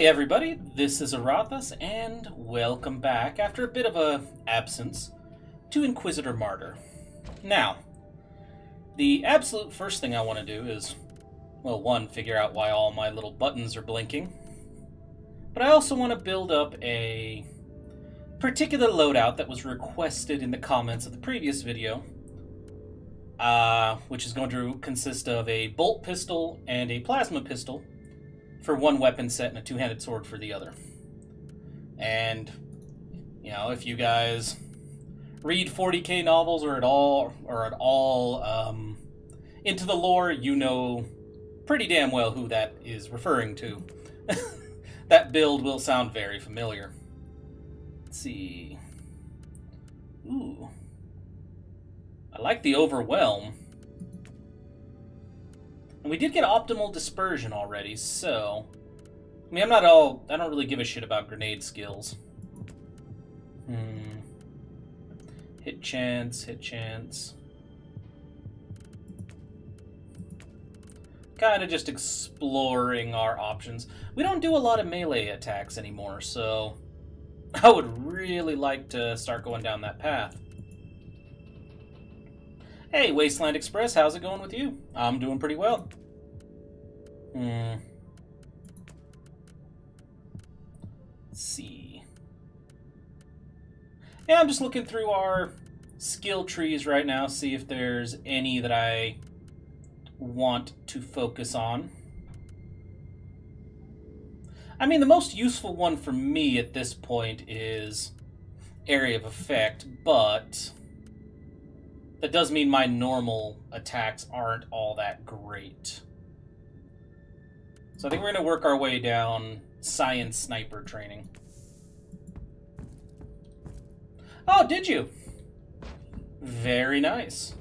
Hey everybody, this is Aurathas, and welcome back, after a bit of a absence, to Inquisitor Martyr. Now, the absolute first thing I want to do is, well, one, figure out why all my little buttons are blinking, but I also want to build up a particular loadout that was requested in the comments of the previous video, uh, which is going to consist of a bolt pistol and a plasma pistol, for one weapon set and a two-handed sword for the other. And you know, if you guys read 40k novels or at all or at all um, into the lore, you know pretty damn well who that is referring to. that build will sound very familiar. Let's see. Ooh. I like the overwhelm. And we did get optimal dispersion already, so... I mean, I'm not all... I don't really give a shit about grenade skills. Hmm. Hit chance, hit chance. Kind of just exploring our options. We don't do a lot of melee attacks anymore, so... I would really like to start going down that path. Hey, Wasteland Express, how's it going with you? I'm doing pretty well. Hmm. See. Yeah, I'm just looking through our skill trees right now, see if there's any that I want to focus on. I mean, the most useful one for me at this point is Area of Effect, but that does mean my normal attacks aren't all that great. So I think we're going to work our way down science sniper training. Oh, did you? Very nice.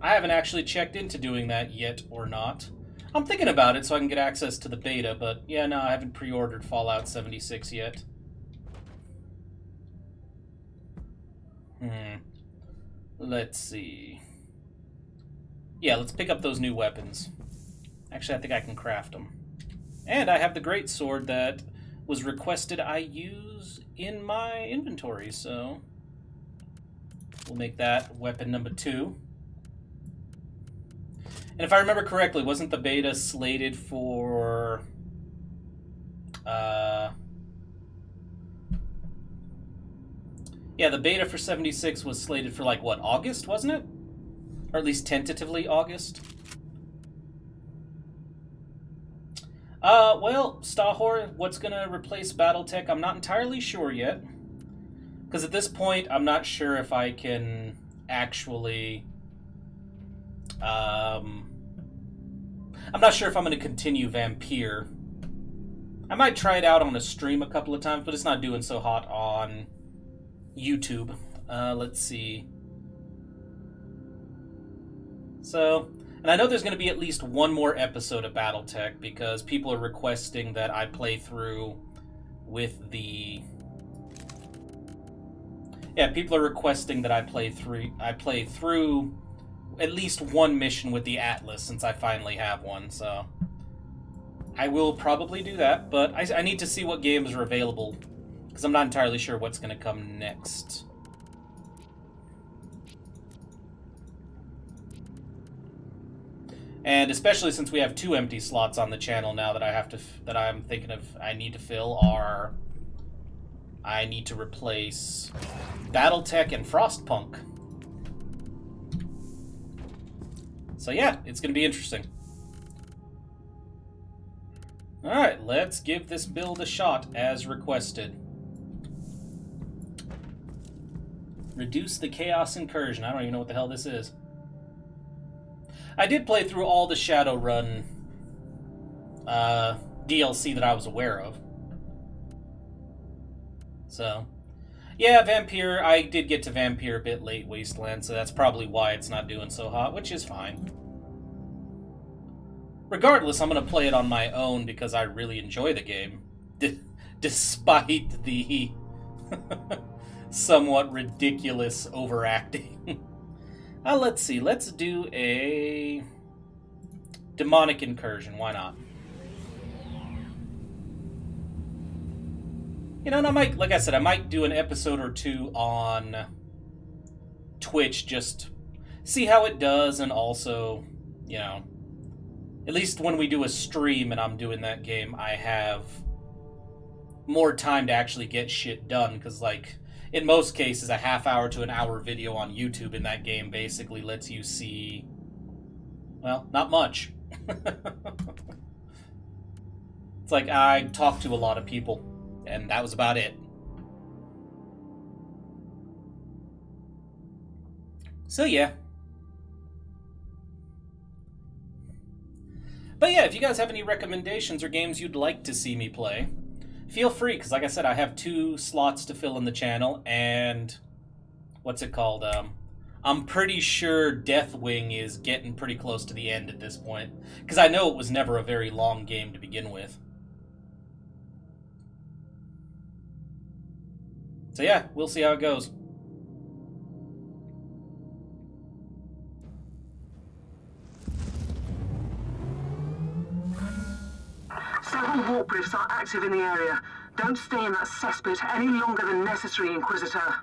I haven't actually checked into doing that yet or not. I'm thinking about it so I can get access to the beta, but yeah, no, I haven't pre-ordered Fallout 76 yet. Hmm. Let's see. Yeah, let's pick up those new weapons. Actually, I think I can craft them. And I have the great sword that was requested I use in my inventory, so we'll make that weapon number two. And if I remember correctly, wasn't the beta slated for uh, Yeah, the beta for 76 was slated for like what, August, wasn't it? Or at least tentatively August. Uh, well, Stahor, what's going to replace Battletech? I'm not entirely sure yet. Because at this point, I'm not sure if I can actually... Um, I'm not sure if I'm going to continue Vampire. I might try it out on a stream a couple of times, but it's not doing so hot on YouTube. Uh, let's see. So, and I know there's going to be at least one more episode of BattleTech because people are requesting that I play through with the. Yeah, people are requesting that I play through. I play through at least one mission with the Atlas since I finally have one. So I will probably do that, but I, I need to see what games are available because I'm not entirely sure what's going to come next. And especially since we have two empty slots on the channel now that I have to that I'm thinking of I need to fill are I need to replace BattleTech and Frostpunk. So yeah, it's going to be interesting. Alright, let's give this build a shot as requested. Reduce the Chaos Incursion. I don't even know what the hell this is. I did play through all the Shadowrun uh, DLC that I was aware of. So, yeah, Vampire. I did get to Vampire a bit late, Wasteland, so that's probably why it's not doing so hot, which is fine. Regardless, I'm going to play it on my own because I really enjoy the game. Despite the somewhat ridiculous overacting. uh, let's see. Let's do a demonic incursion. Why not? you know, and I might, like I said, I might do an episode or two on Twitch, just see how it does, and also, you know, at least when we do a stream and I'm doing that game, I have more time to actually get shit done, because, like, in most cases, a half hour to an hour video on YouTube in that game basically lets you see, well, not much. it's like I talked to a lot of people, and that was about it. So, yeah. But yeah, if you guys have any recommendations or games you'd like to see me play, feel free, because like I said, I have two slots to fill in the channel, and what's it called? Um, I'm pretty sure Deathwing is getting pretty close to the end at this point, because I know it was never a very long game to begin with. So yeah, we'll see how it goes. Several warp rifts are active in the area. Don't stay in that cesspit any longer than necessary, Inquisitor.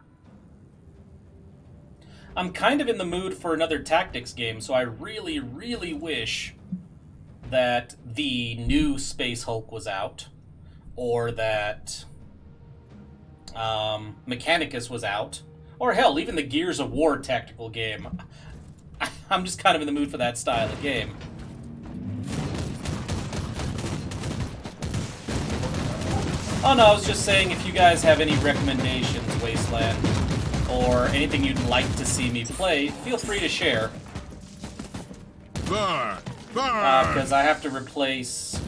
I'm kind of in the mood for another tactics game, so I really, really wish that the new Space Hulk was out, or that um, Mechanicus was out, or hell, even the Gears of War tactical game. I'm just kind of in the mood for that style of game. Oh no, I was just saying if you guys have any recommendations, Wasteland, or anything you'd like to see me play, feel free to share. Because uh, I have to replace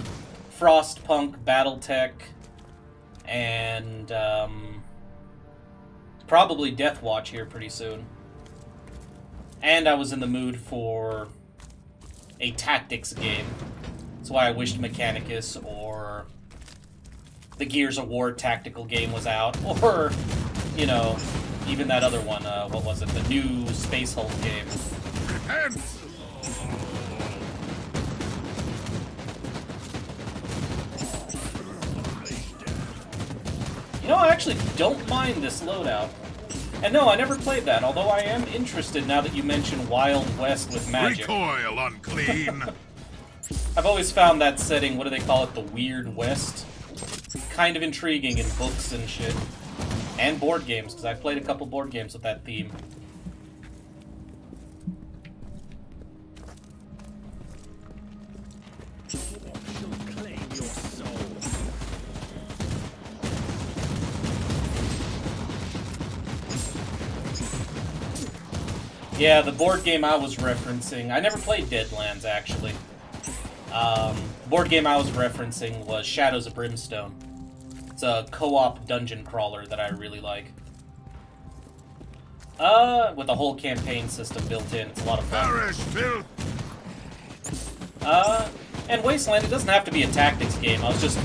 Frostpunk, Battletech, and um, probably Deathwatch here pretty soon. And I was in the mood for a tactics game. That's why I wished Mechanicus or the Gears of War tactical game was out, or, you know, even that other one, uh, what was it, the new Space Hulk game. Repent! You know, I actually don't mind this loadout. And no, I never played that, although I am interested now that you mention Wild West with magic. Recoil, unclean! I've always found that setting, what do they call it, the Weird West? Kind of intriguing in books and shit. And board games, because I've played a couple board games with that theme. Yeah, the board game I was referencing, I never played Deadlands, actually. Um, board game I was referencing was Shadows of Brimstone. It's a co-op dungeon crawler that I really like. Uh, with a whole campaign system built in. It's a lot of fun. Filth! Uh, and Wasteland, it doesn't have to be a tactics game. I was just,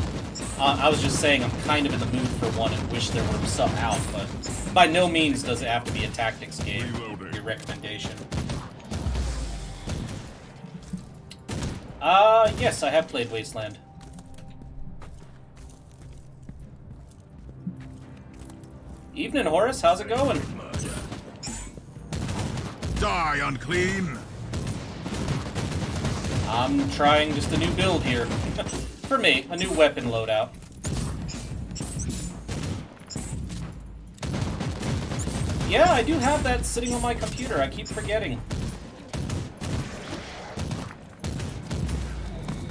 uh, I was just saying I'm kind of in the mood for one and wish there were some out, but by no means does it have to be a tactics game. Reloading. Your recommendation. Uh, yes, I have played Wasteland. Evening, Horace. How's it going? Die, unclean! I'm trying just a new build here. For me, a new weapon loadout. Yeah, I do have that sitting on my computer. I keep forgetting.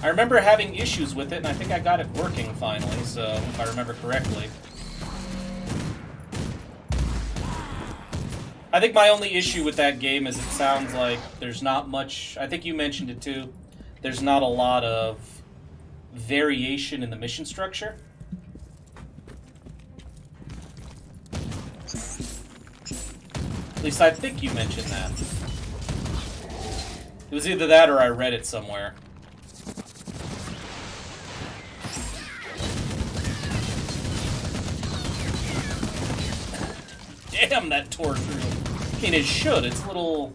I remember having issues with it, and I think I got it working finally, so if I remember correctly. I think my only issue with that game is it sounds like there's not much. I think you mentioned it too. There's not a lot of variation in the mission structure. At least I think you mentioned that. It was either that or I read it somewhere. Damn, that tore through. I mean, it should. It's little...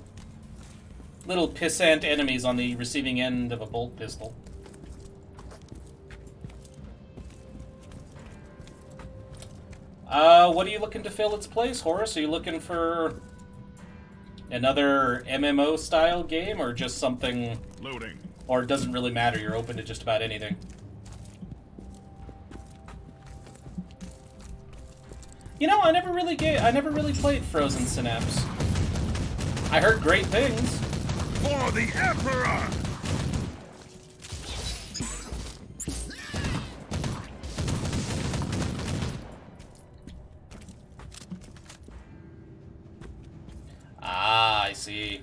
Little pissant enemies on the receiving end of a bolt pistol. Uh, what are you looking to fill its place, Horace? Are you looking for another MMO style game or just something Loading. or it doesn't really matter, you're open to just about anything? You know, I never really ga- I never really played Frozen Synapse. I heard great things. For the Emperor! Ah, I see.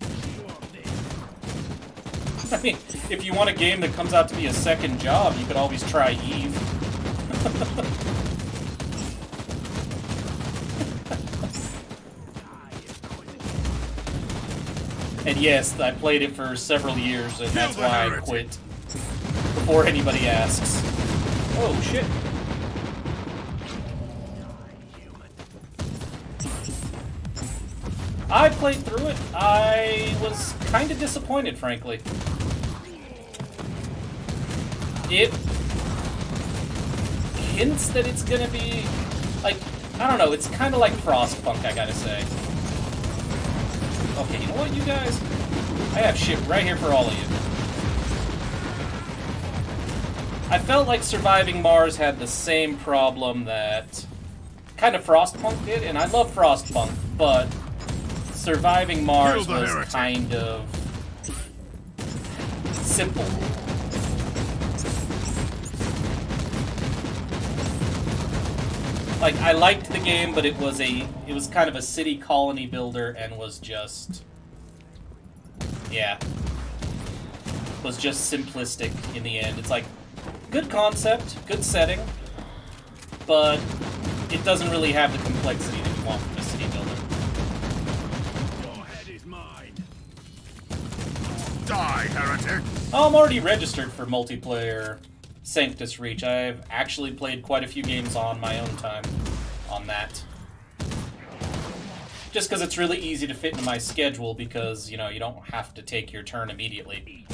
I mean, if you want a game that comes out to be a second job, you could always try Eve. and yes, I played it for several years, and that's why I quit. Before anybody asks. Oh, shit. I played through it. I was kind of disappointed, frankly. It hints that it's gonna be like I don't know. It's kind of like Frostpunk, I gotta say. Okay, you know what, you guys? I have shit right here for all of you. I felt like Surviving Mars had the same problem that kind of Frostpunk did, and I love Frostpunk, but Surviving Mars was kind of simple. Like I liked the game, but it was a it was kind of a city colony builder and was just yeah. Was just simplistic in the end. It's like good concept, good setting, but it doesn't really have the complexity that you want from a city builder. Your head is mine. Die, heretic! Oh, I'm already registered for multiplayer Sanctus Reach. I've actually played quite a few games on my own time on that. Just because it's really easy to fit into my schedule because, you know, you don't have to take your turn immediately.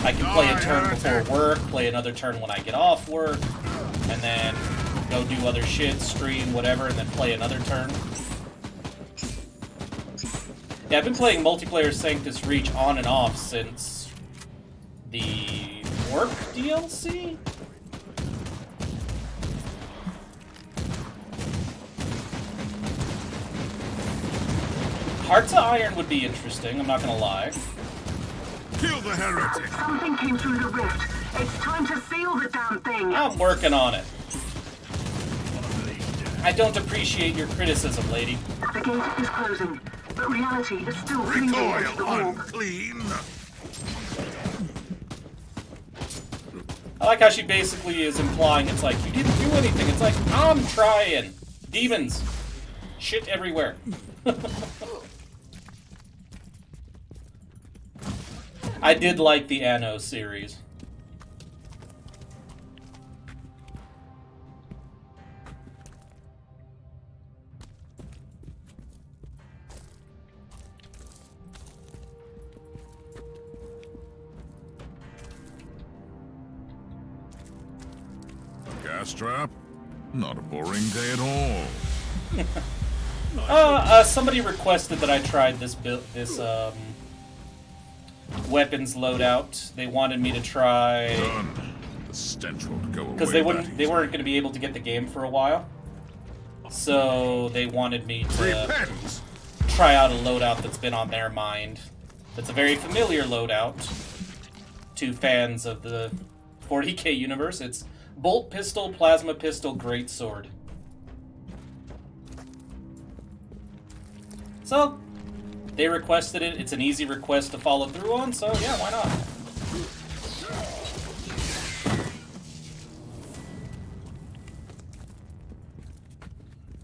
I can play a turn before work, play another turn when I get off work, and then go do other shit, stream, whatever, and then play another turn. Yeah, I've been playing multiplayer Sanctus Reach on and off since the Work DLC? Hearts of Iron would be interesting, I'm not gonna lie. Kill the heretic! Something came through the rift. It's time to seal the damn thing. I'm working on it. I don't appreciate your criticism, lady. The gate is closing, but reality is still clinging to the Recoil wall. unclean! I like how she basically is implying it's like, you didn't do anything. It's like, I'm trying. Demons. Shit everywhere. I did like the Anno series. Gas trap? Not a boring day at all. Uh, uh, somebody requested that I tried this build, this um, weapons loadout. They wanted me to try Done. The stench won't go away. because they wouldn't, they weren't going to be able to get the game for a while. So they wanted me to Repent! try out a loadout that's been on their mind. That's a very familiar loadout to fans of the 40k universe. It's bolt pistol, plasma pistol, great sword. So they requested it. It's an easy request to follow through on. So yeah, why not?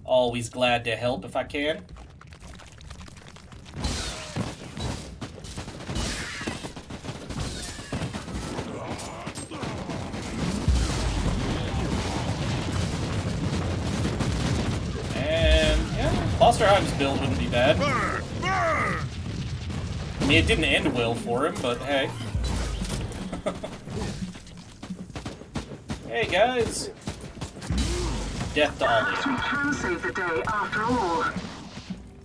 Always glad to help if I can. Yeah, Klosterheim's build wouldn't be bad. Burn! Burn! I mean, it didn't end well for him, but hey. Hey guys! Death to all Perhaps of we can save the day after all.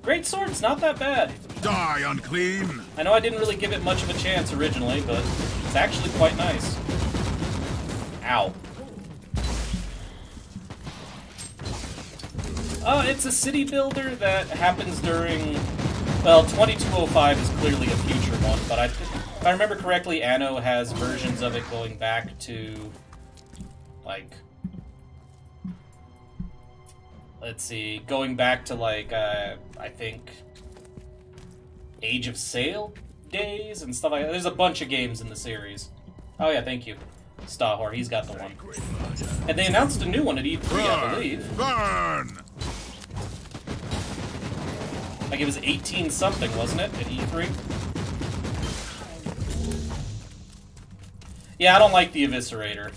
Great sword's not that bad. Die, unclean! I know I didn't really give it much of a chance originally, but it's actually quite nice. Ow. Uh, it's a city builder that happens during. Well, 2205 is clearly a future one, but I, if I remember correctly, Anno has versions of it going back to. Like. Let's see, going back to, like, uh, I think. Age of Sail days and stuff like that. There's a bunch of games in the series. Oh, yeah, thank you. Stahor, he's got the one. And they announced a new one at E3, I believe. Burn! Like it was 18 something, wasn't it, at E3? Yeah, I don't like the Eviscerator.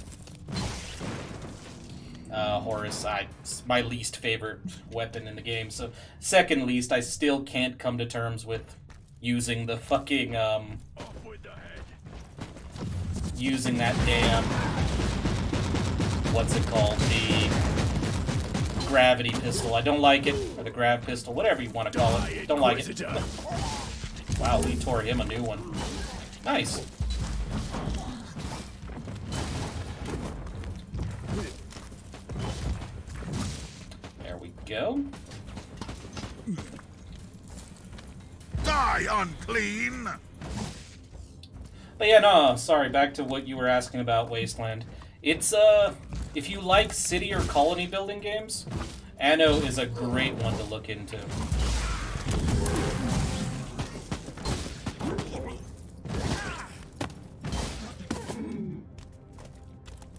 Uh, Horus, I, it's my least favorite weapon in the game. So, second least, I still can't come to terms with using the fucking, um, using that damn, what's it called, the gravity pistol. I don't like it, or the grav pistol, whatever you want to call it. Don't like it. Wow, we tore him a new one. Nice. There we go. Die, unclean! But yeah, no, sorry, back to what you were asking about Wasteland. It's, uh, if you like city or colony building games, Anno is a great one to look into.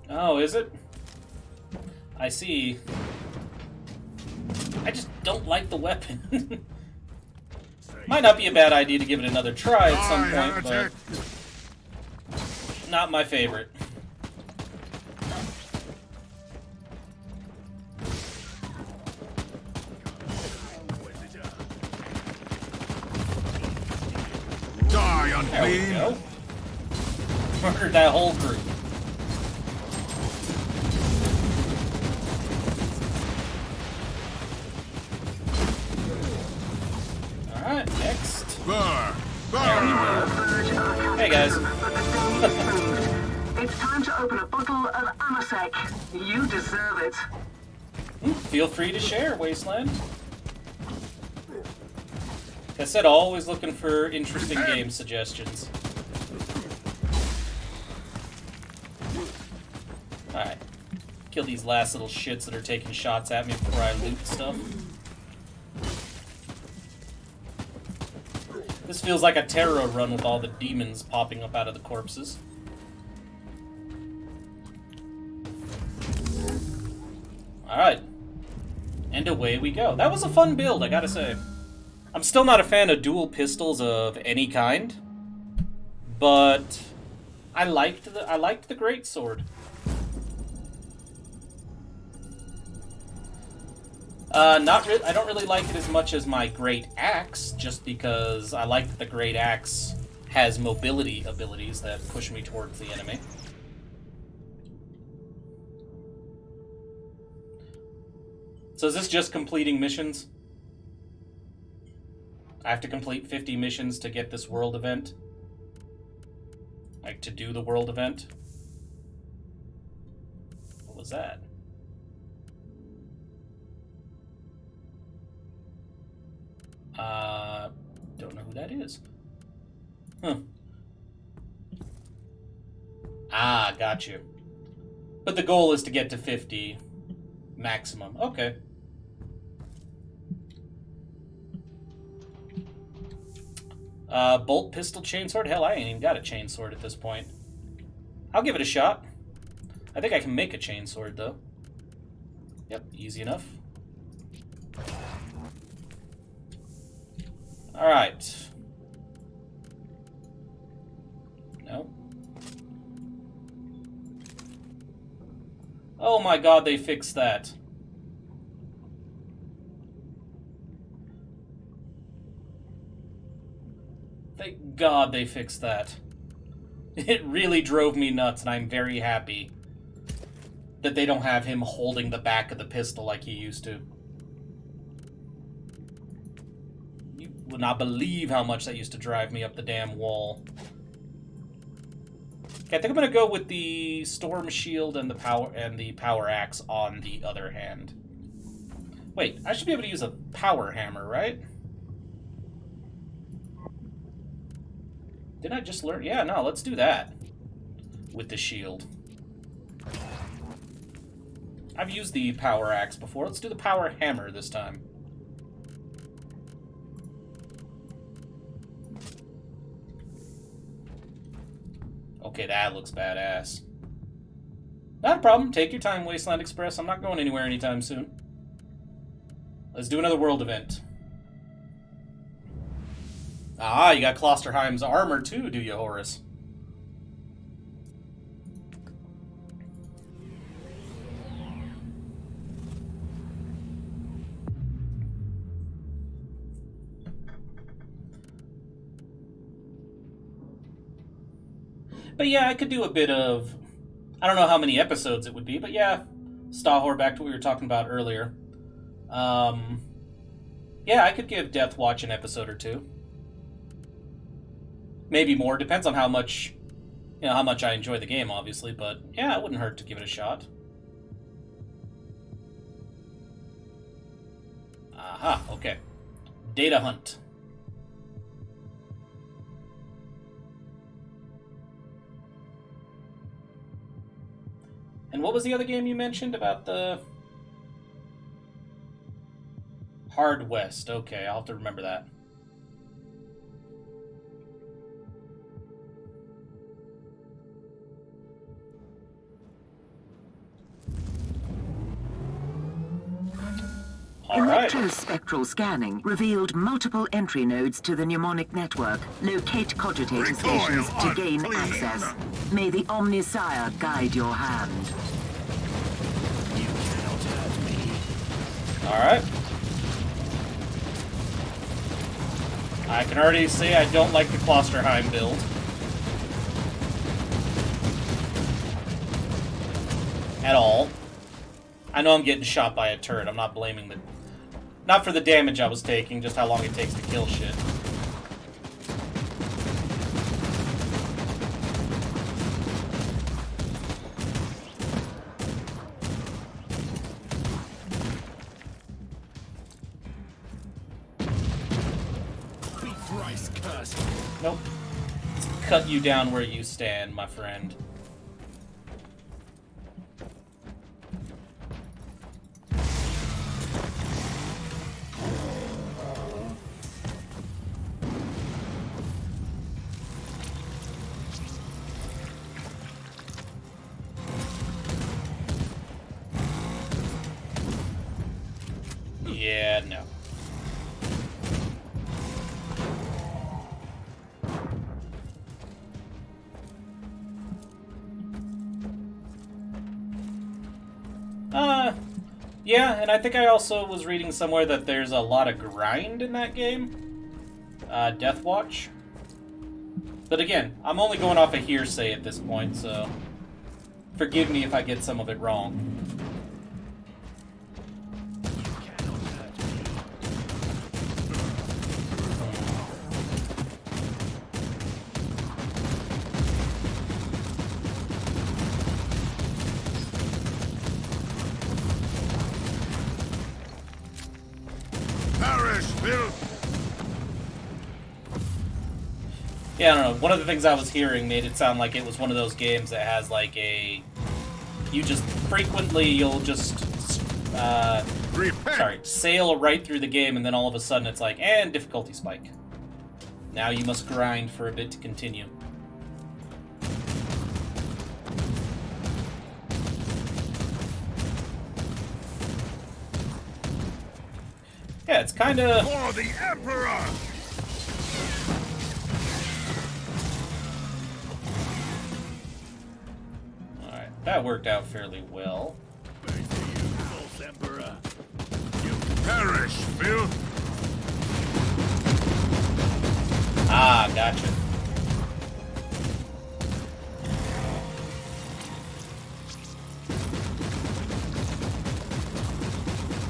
Oh, is it? I see. I just don't like the weapon. Might not be a bad idea to give it another try at some point, but not my favorite. Murdered that whole group. Alright, next. Burn! There we Burn! go. Verge our Hey, guys. capitalism, but the day is saved. It's time to open a bottle of amasec. You deserve it. Hmm, feel free to share, Wasteland. Like I said, always looking for interesting game suggestions. Kill these last little shits that are taking shots at me before I loot stuff. This feels like a terror run with all the demons popping up out of the corpses. Alright. And away we go. That was a fun build, I gotta say. I'm still not a fan of dual pistols of any kind, but I liked the I liked the great Uh, not re- I don't really like it as much as my great axe, just because I like that the great axe has mobility abilities that push me towards the enemy. So is this just completing missions? I have to complete 50 missions to get this world event? Like, to do the world event? What was that? Uh, don't know who that is. Huh. Ah, got you. But the goal is to get to 50 maximum. Okay. Uh, bolt, pistol, chainsword? Hell, I ain't even got a chainsword at this point. I'll give it a shot. I think I can make a chainsword, though. Yep, easy enough. Alright. No. Oh my god, they fixed that. Thank God they fixed that. It really drove me nuts, and I'm very happy that they don't have him holding the back of the pistol like he used to. Would not believe how much that used to drive me up the damn wall. Okay, I think I'm gonna go with the storm shield and the power and the power axe on the other hand. Wait, I should be able to use a power hammer, right? Didn't I just learn? Yeah, no, let's do that. With the shield. I've used the power axe before. Let's do the power hammer this time. Okay, that looks badass. Not a problem. Take your time, Wasteland Express. I'm not going anywhere anytime soon. Let's do another world event. Ah, you got Klosterheim's armor too, do you, Horus? But yeah, I could do a bit of. I don't know how many episodes it would be, but yeah, Stahor, back to what we were talking about earlier. Um, yeah, I could give Death Watch an episode or two. Maybe more. Depends on how much, you know, how much I enjoy the game, obviously. But yeah, it wouldn't hurt to give it a shot. Aha. Okay. Data hunt. And what was the other game you mentioned about the Hard West? Okay, I'll have to remember that. All right. Electrospectral scanning revealed multiple entry nodes to the mnemonic network. Locate cogitator Recoil stations to gain clean. access. May the Omnissiah guide your hand. You All right. I can already see I don't like the Klosterheim build. At all. I know I'm getting shot by a turret. I'm not blaming the... Not for the damage I was taking, just how long it takes to kill shit. Nope. Let's cut you down where you stand, my friend. And I think I also was reading somewhere that there's a lot of grind in that game. Uh, Death Watch. But again, I'm only going off a of hearsay at this point, so forgive me if I get some of it wrong. One of the things I was hearing made it sound like it was one of those games that has like a. You just frequently you'll just uh, sorry sail right through the game, and then all of a sudden it's like and difficulty spike. Now you must grind for a bit to continue. Yeah, it's kind of. For the Emperor! That worked out fairly well. Perish, Bill! Ah, gotcha.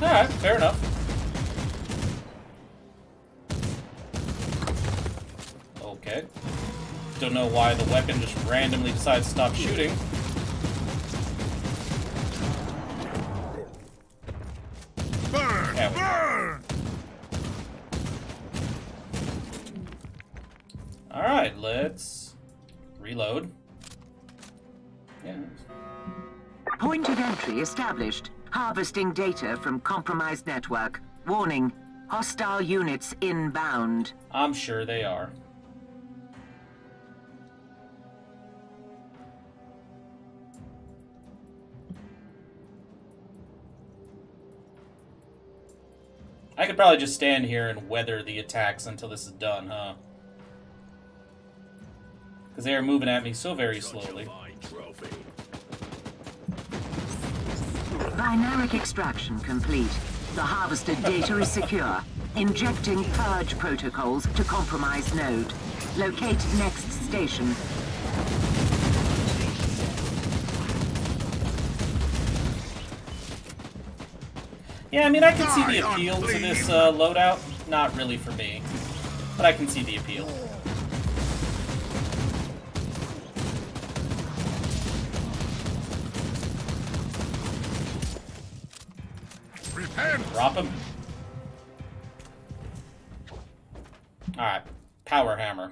Alright, fair enough. Okay. Don't know why the weapon just randomly decides to stop shooting. Harvesting data from compromised network. Warning. Hostile units inbound. I'm sure they are. I could probably just stand here and weather the attacks until this is done, huh? Because they are moving at me so very slowly. Binaric extraction complete. The harvested data is secure. Injecting purge protocols to compromise node. Locate next station. Yeah, I mean, I can see the appeal to this uh, loadout. Not really for me, but I can see the appeal. Repent! Drop him. Alright, power hammer.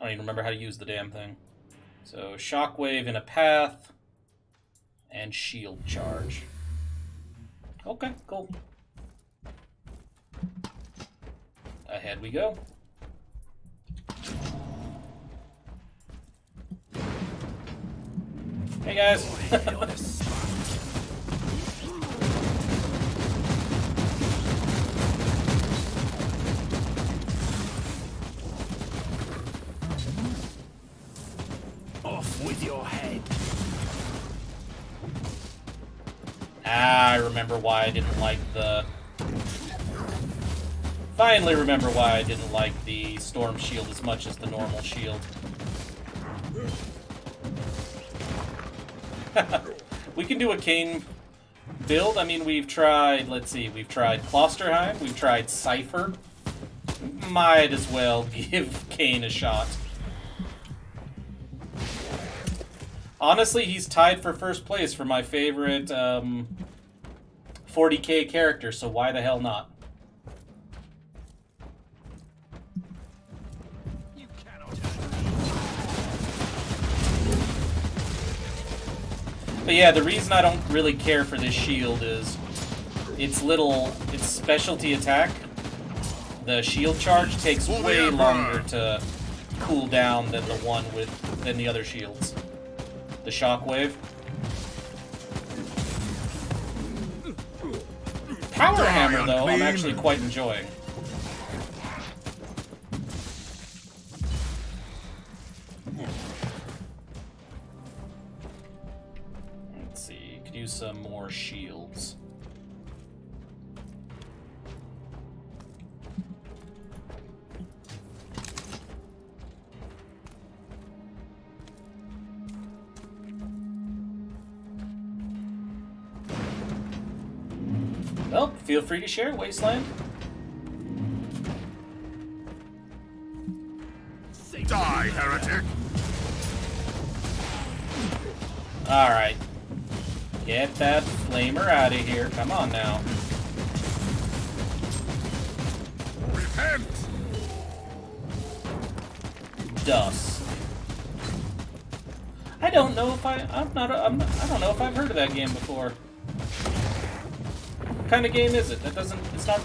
I don't even remember how to use the damn thing. So, shockwave in a path, and shield charge. Okay, cool. Ahead we go. Hey guys! your head. Ah, I remember why I didn't like the... Finally remember why I didn't like the Storm Shield as much as the normal shield. we can do a Cain build. I mean, we've tried, let's see, we've tried Klosterheim, we've tried Cypher. Might as well give Cain a shot. Honestly, he's tied for first place for my favorite um, 40k character, so why the hell not? But yeah, the reason I don't really care for this shield is its little, its specialty attack, the shield charge takes way longer to cool down than the one with, than the other shields. The shockwave. Power Die, hammer, though, I'm actually quite enjoying. Let's see, could use some more shields. Feel free to share, Wasteland. Die, heretic! Alright. Get that flamer out of here. Come on now. Repent! Dusk. I don't know if I. I'm not. I'm not I don't know if I've heard of that game before. What kind of game is it? That doesn't. It's not.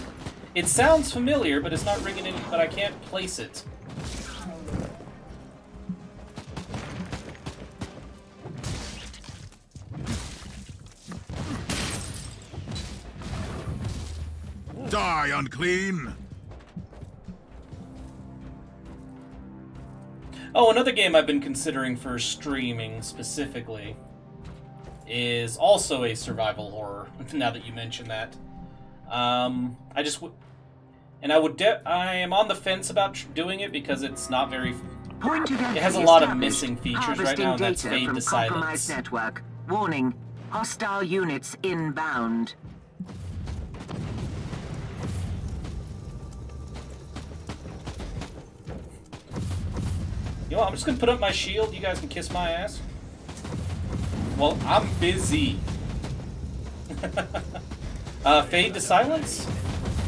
It sounds familiar, but it's not ringing any. But I can't place it. Die, unclean! Oh, another game I've been considering for streaming specifically is also a survival horror. now that you mention that, um, I just w- and I would de- I am on the fence about tr- doing it because it's not very. Point it has a lot of missing features right now, and that's fade to silence. Network. Warning: hostile units inbound. You know what, I'm just gonna put up my shield. You guys can kiss my ass. Well, I'm busy. uh, Fade to Silence.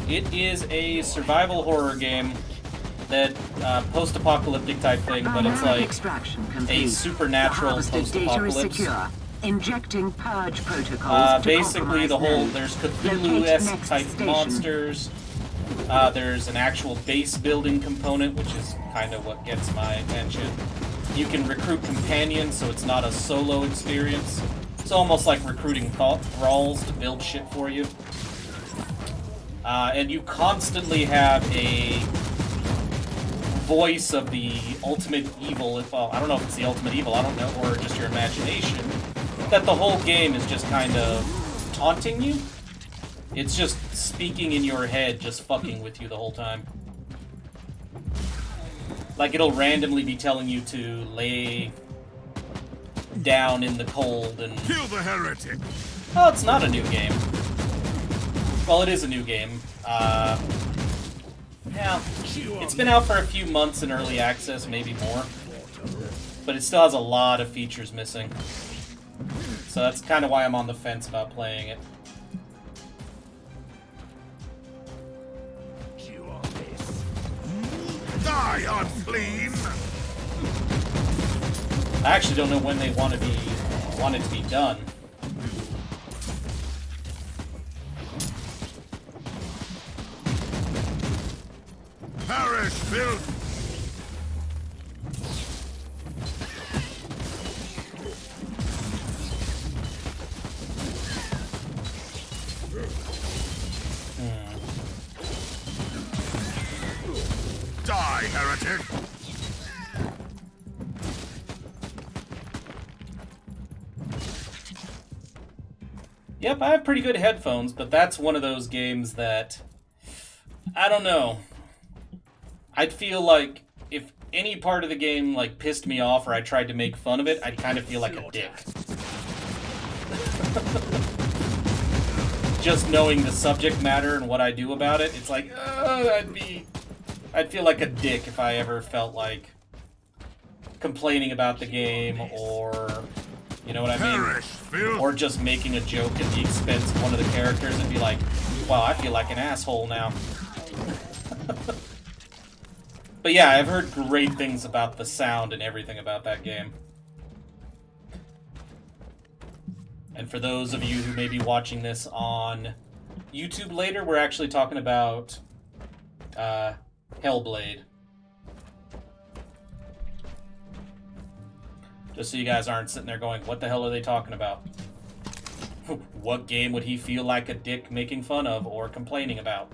It is a survival horror game that uh, post-apocalyptic type thing, but it's like extraction a supernatural post-apocalypse. Injecting purge protocols Uh, to basically, the whole there's Cthulhu-esque type station. monsters. Uh, there's an actual base building component, which is kind of what gets my attention. You can recruit companions, so it's not a solo experience. It's almost like recruiting thralls to build shit for you. Uh, and you constantly have a voice of the ultimate evil. If well, I don't know if it's the ultimate evil, I don't know, or just your imagination. That the whole game is just kind of taunting you. It's just speaking in your head, just fucking with you the whole time. Like it'll randomly be telling you to lay down in the cold and Kill the heretic! Oh, it's not a new game. Well, it is a new game. Uh, yeah, it's been out for a few months in early access, maybe more. But it still has a lot of features missing. So that's kind of why I'm on the fence about playing it. Die, unclean! I actually don't know when they want to be want it to be done. Perish, filth! Die, heretic! Yep, I have pretty good headphones, but that's one of those games that I don't know. I'd feel like if any part of the game like pissed me off or I tried to make fun of it, I'd kind of feel like a dick. Just knowing the subject matter and what I do about it, it's like uh, I'd be I'd feel like a dick if I ever felt like complaining about the game or you know what I mean? Or just making a joke at the expense of one of the characters and be like, wow, I feel like an asshole now. but yeah, I've heard great things about the sound and everything about that game. And for those of you who may be watching this on YouTube later, we're actually talking about uh, Hellblade. Just so you guys aren't sitting there going, what the hell are they talking about? what game would he feel like a dick making fun of or complaining about?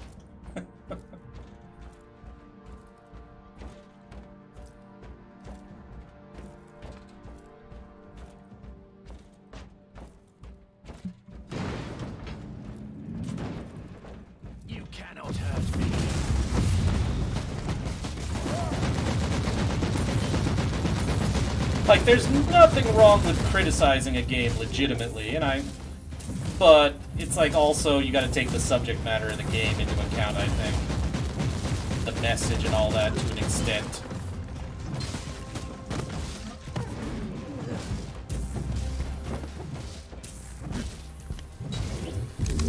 Nothing wrong with criticizing a game legitimately, and I. But it's like also you got to take the subject matter of the game into account. I think the message and all that to an extent.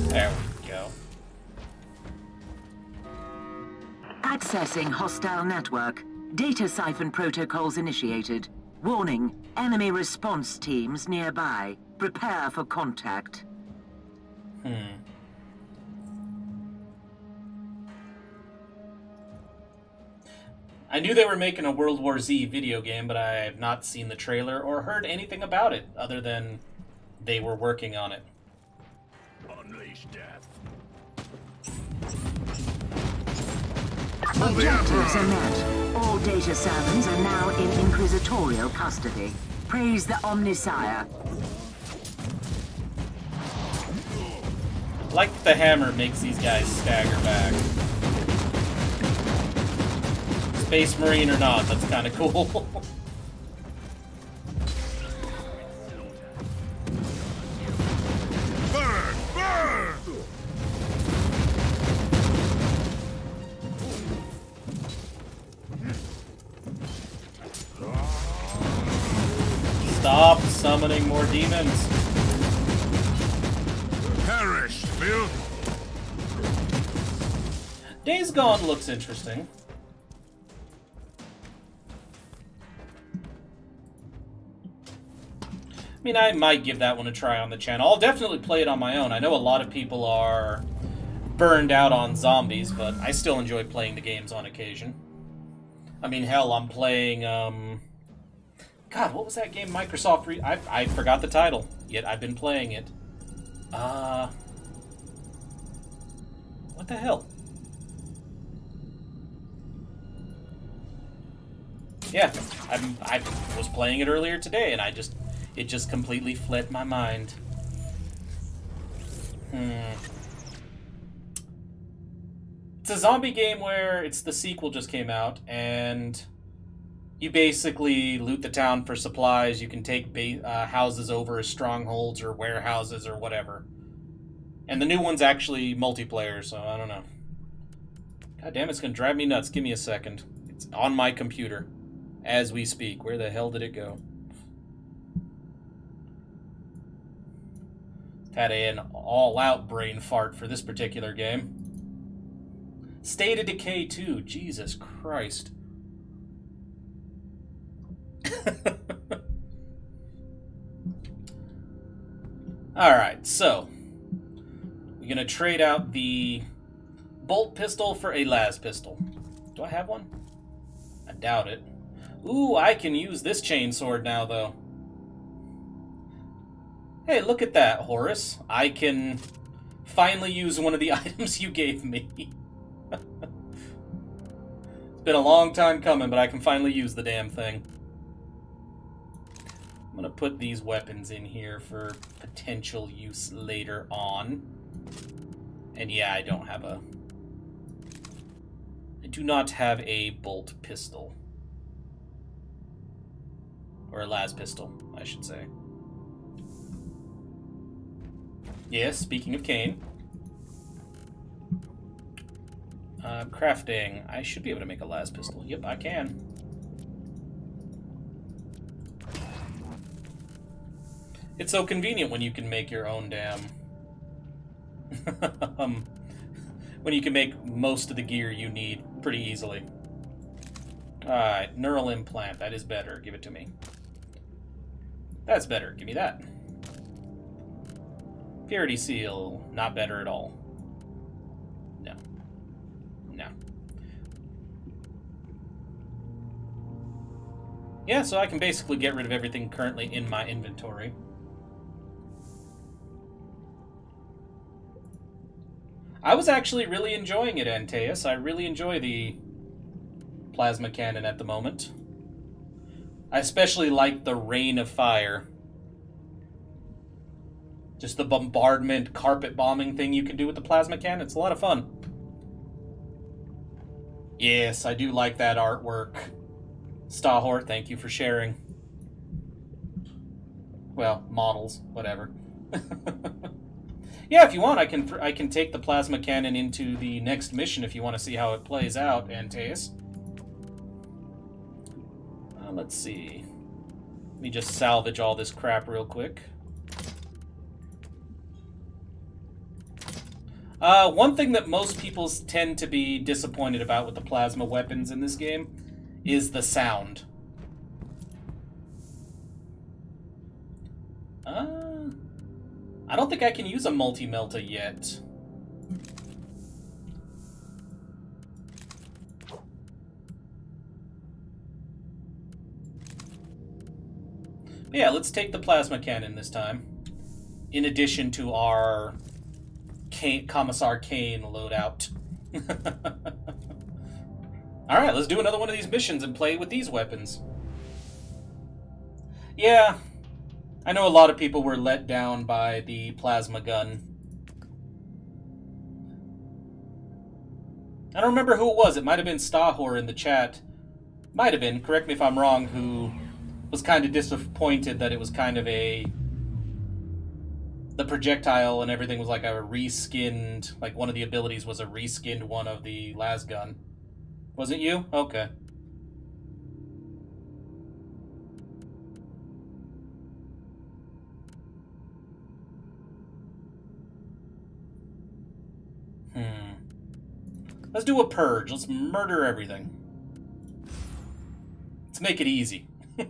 There we go. Accessing hostile network. Data siphon protocols initiated. Warning, enemy response teams nearby. Prepare for contact. Hmm. I knew they were making a World War Z video game, but I have not seen the trailer or heard anything about it other than they were working on it. Unleash death. Objectives are met. All data servants are now in inquisitorial custody. Praise the Omnissiah. Like the hammer makes these guys stagger back. Space Marine or not, that's kind of cool. Stop summoning more demons. Perish, filth! Days Gone looks interesting. I mean, I might give that one a try on the channel. I'll definitely play it on my own. I know a lot of people are burned out on zombies, but I still enjoy playing the games on occasion. I mean, hell, I'm playing, um... God, what was that game Microsoft re- I, I forgot the title, yet I've been playing it. Uh... What the hell? Yeah, I'm, I was playing it earlier today, and I just, it just completely fled my mind. Hmm. It's a zombie game where it's the sequel just came out, and you basically loot the town for supplies. You can take ba- uh, houses over as strongholds or warehouses or whatever. And the new one's actually multiplayer, so I don't know. God damn, it's gonna drive me nuts. Give me a second. It's on my computer as we speak. Where the hell did it go? Had an all-out brain fart for this particular game. State of Decay 2. Jesus Christ. Alright, so. We're going to trade out the bolt pistol for a las pistol. Do I have one? I doubt it. Ooh, I can use this chain sword now, though. Hey, look at that, Horace. I can finally use one of the items you gave me. it's been a long time coming, but I can finally use the damn thing. I'm gonna put these weapons in here for potential use later on. And yeah, I don't have a... I do not have a bolt pistol. Or a las pistol, I should say. Yes, speaking of Cain. Uh, crafting. I should be able to make a las pistol. Yep, I can. It's so convenient when you can make your own damn... um, when you can make most of the gear you need pretty easily. Alright, neural implant. That is better. Give it to me. That's better. Give me that. Purity seal. Not better at all. No. No. Yeah, so I can basically get rid of everything currently in my inventory. I was actually really enjoying it, Antaeus. I really enjoy the plasma cannon at the moment. I especially like the rain of fire. Just the bombardment, carpet bombing thing you can do with the plasma cannon. It's a lot of fun. Yes, I do like that artwork. Stahor, thank you for sharing. Well, models, whatever. yeah, if you want, I can I can take the plasma cannon into the next mission if you want to see how it plays out, Antaeus. Uh, let's see. Let me just salvage all this crap real quick. Uh, one thing that most people tend to be disappointed about with the plasma weapons in this game is the sound. Uh, I don't think I can use a multi-melta yet. Yeah, let's take the plasma cannon this time. In addition to our Cain, Commissar Cain loadout. Alright, let's do another one of these missions and play with these weapons. Yeah, I know a lot of people were let down by the plasma gun. I don't remember who it was. It might have been Stahor in the chat. Might have been, correct me if I'm wrong, who was kind of disappointed that it was kind of a the projectile and everything was like a reskinned like one of the abilities was a reskinned one of the las gun was it you? Okay. Let's do a purge. Let's murder everything. Let's make it easy.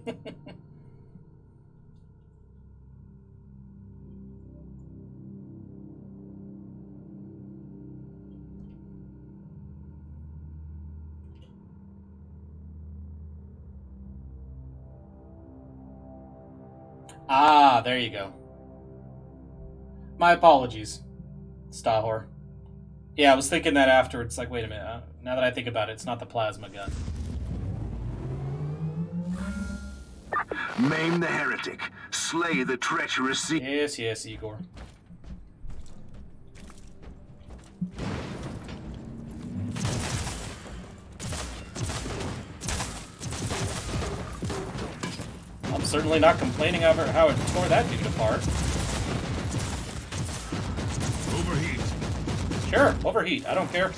ah, there you go. My apologies, Stahor. Yeah, I was thinking that afterwards. Like, wait a minute. Uh, now that I think about it, it's not the plasma gun. Maim the heretic. Slay the treacherous sea. Yes, yes, Igor. I'm certainly not complaining over how it tore that dude apart. Sure, overheat. I don't care.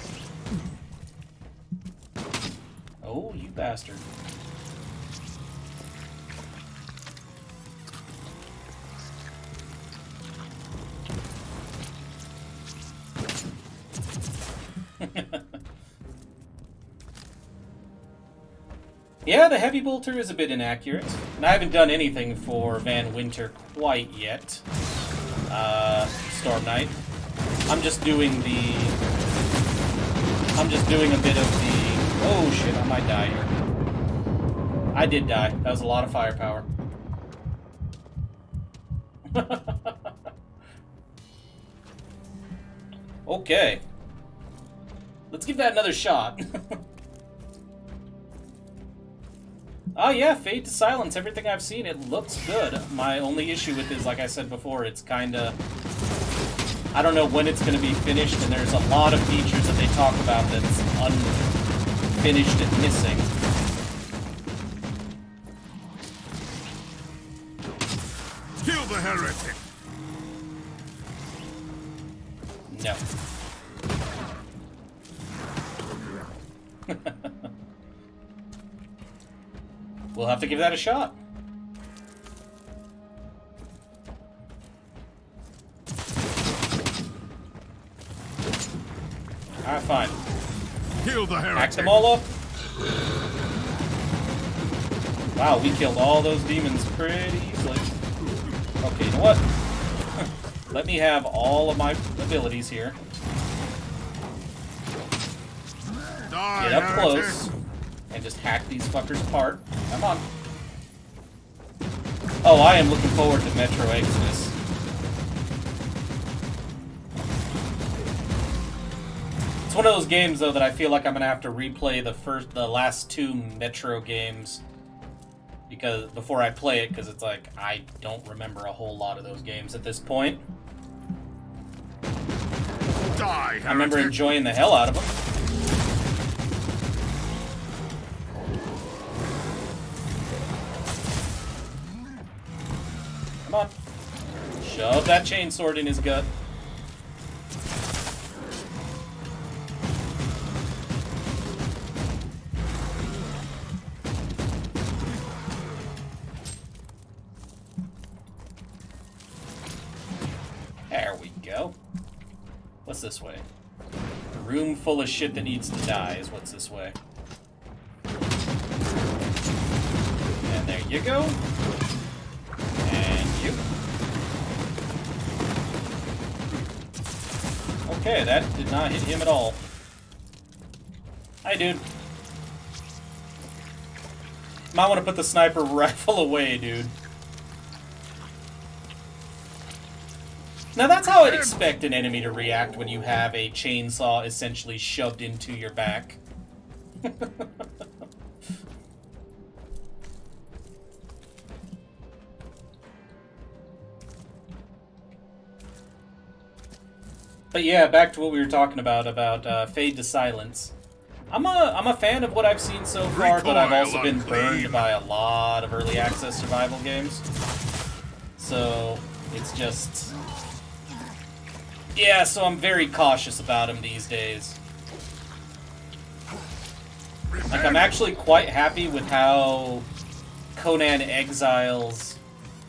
Oh, you bastard. yeah, the heavy bolter is a bit inaccurate. And I haven't done anything for Van Winter quite yet. Uh, Storm Knight. I'm just doing the... I'm just doing a bit of the... Oh shit, I might die here. I did die. That was a lot of firepower. okay. Let's give that another shot. oh yeah, Fade to Silence. Everything I've seen, it looks good. My only issue with it is, like I said before, it's kind of... I don't know when it's going to be finished, and there's a lot of features that they talk about that's unfinished and missing. Kill the heretic. No. we'll have to give that a shot. The heretic. Hack them all up. Wow, we killed all those demons pretty easily. Okay, you know what? Let me have all of my abilities here. Die, Get up heretic. close and just hack these fuckers apart. Come on. Oh, I am looking forward to Metro Exodus. One of those games though that I feel like I'm gonna have to replay the first, the last two Metro games because before I play it, because it's like I don't remember a whole lot of those games at this point. Die, I remember enjoying the hell out of them. Come on. Shove that chain sword in his gut. This way? A room full of shit that needs to die is what's this way. And there you go. And you. Okay, that did not hit him at all. Hi, dude. Might want to put the sniper rifle away, dude. Now that's how I'd expect an enemy to react when you have a chainsaw essentially shoved into your back. but yeah, back to what we were talking about about uh, Fade to Silence. I'm a I'm a fan of what I've seen so far, but I've also been burned by a lot of early access survival games. So it's just yeah. So I'm very cautious about him these days. Like I'm actually quite happy with how Conan Exiles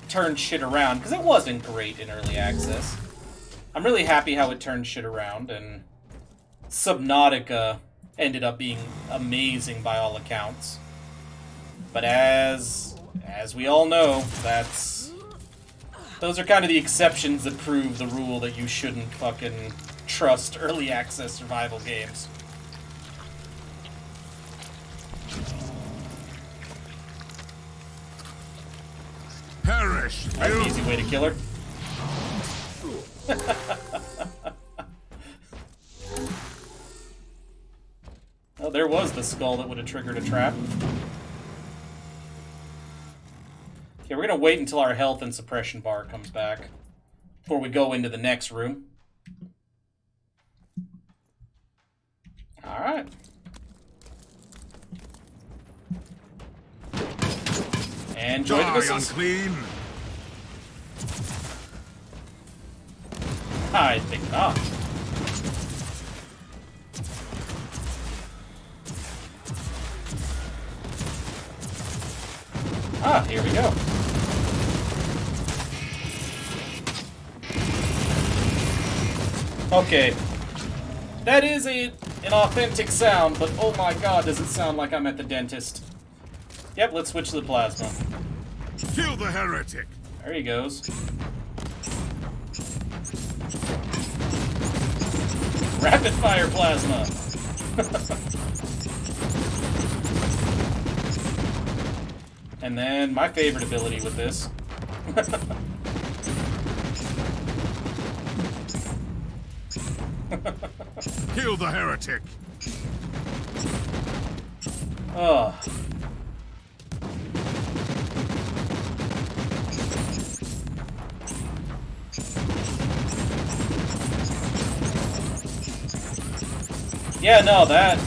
turned shit around because it wasn't great in early access. I'm really happy how it turned shit around and Subnautica ended up being amazing by all accounts. But as as we all know, that's those are kind of the exceptions that prove the rule that you shouldn't fucking trust early access survival games. Perish, That's an easy way to kill her. oh, there was the skull that would have triggered a trap. Okay, we're gonna wait until our health and suppression bar comes back before we go into the next room. Alright. And join the missiles. unclean. I think not. Ah, here we go. Okay. That is a an authentic sound, but oh my god, does it sound like I'm at the dentist. Yep, let's switch to the plasma. Kill the heretic. There he goes. Rapid fire plasma. and then my favorite ability with this. Kill the heretic. Oh. Yeah, no, that...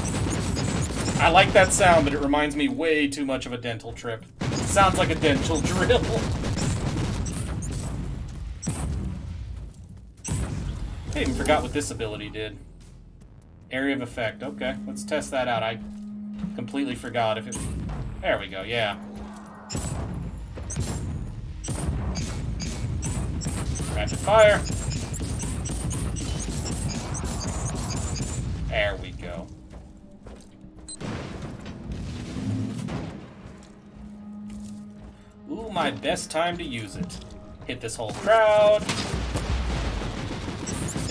I like that sound, but it reminds me way too much of a dental trip. sounds like a dental drill. I even forgot what this ability did. Area of effect. Okay, let's test that out. I completely forgot if it... There we go, yeah. Rapid fire. There we go. Ooh, my best time to use it. Hit this whole crowd.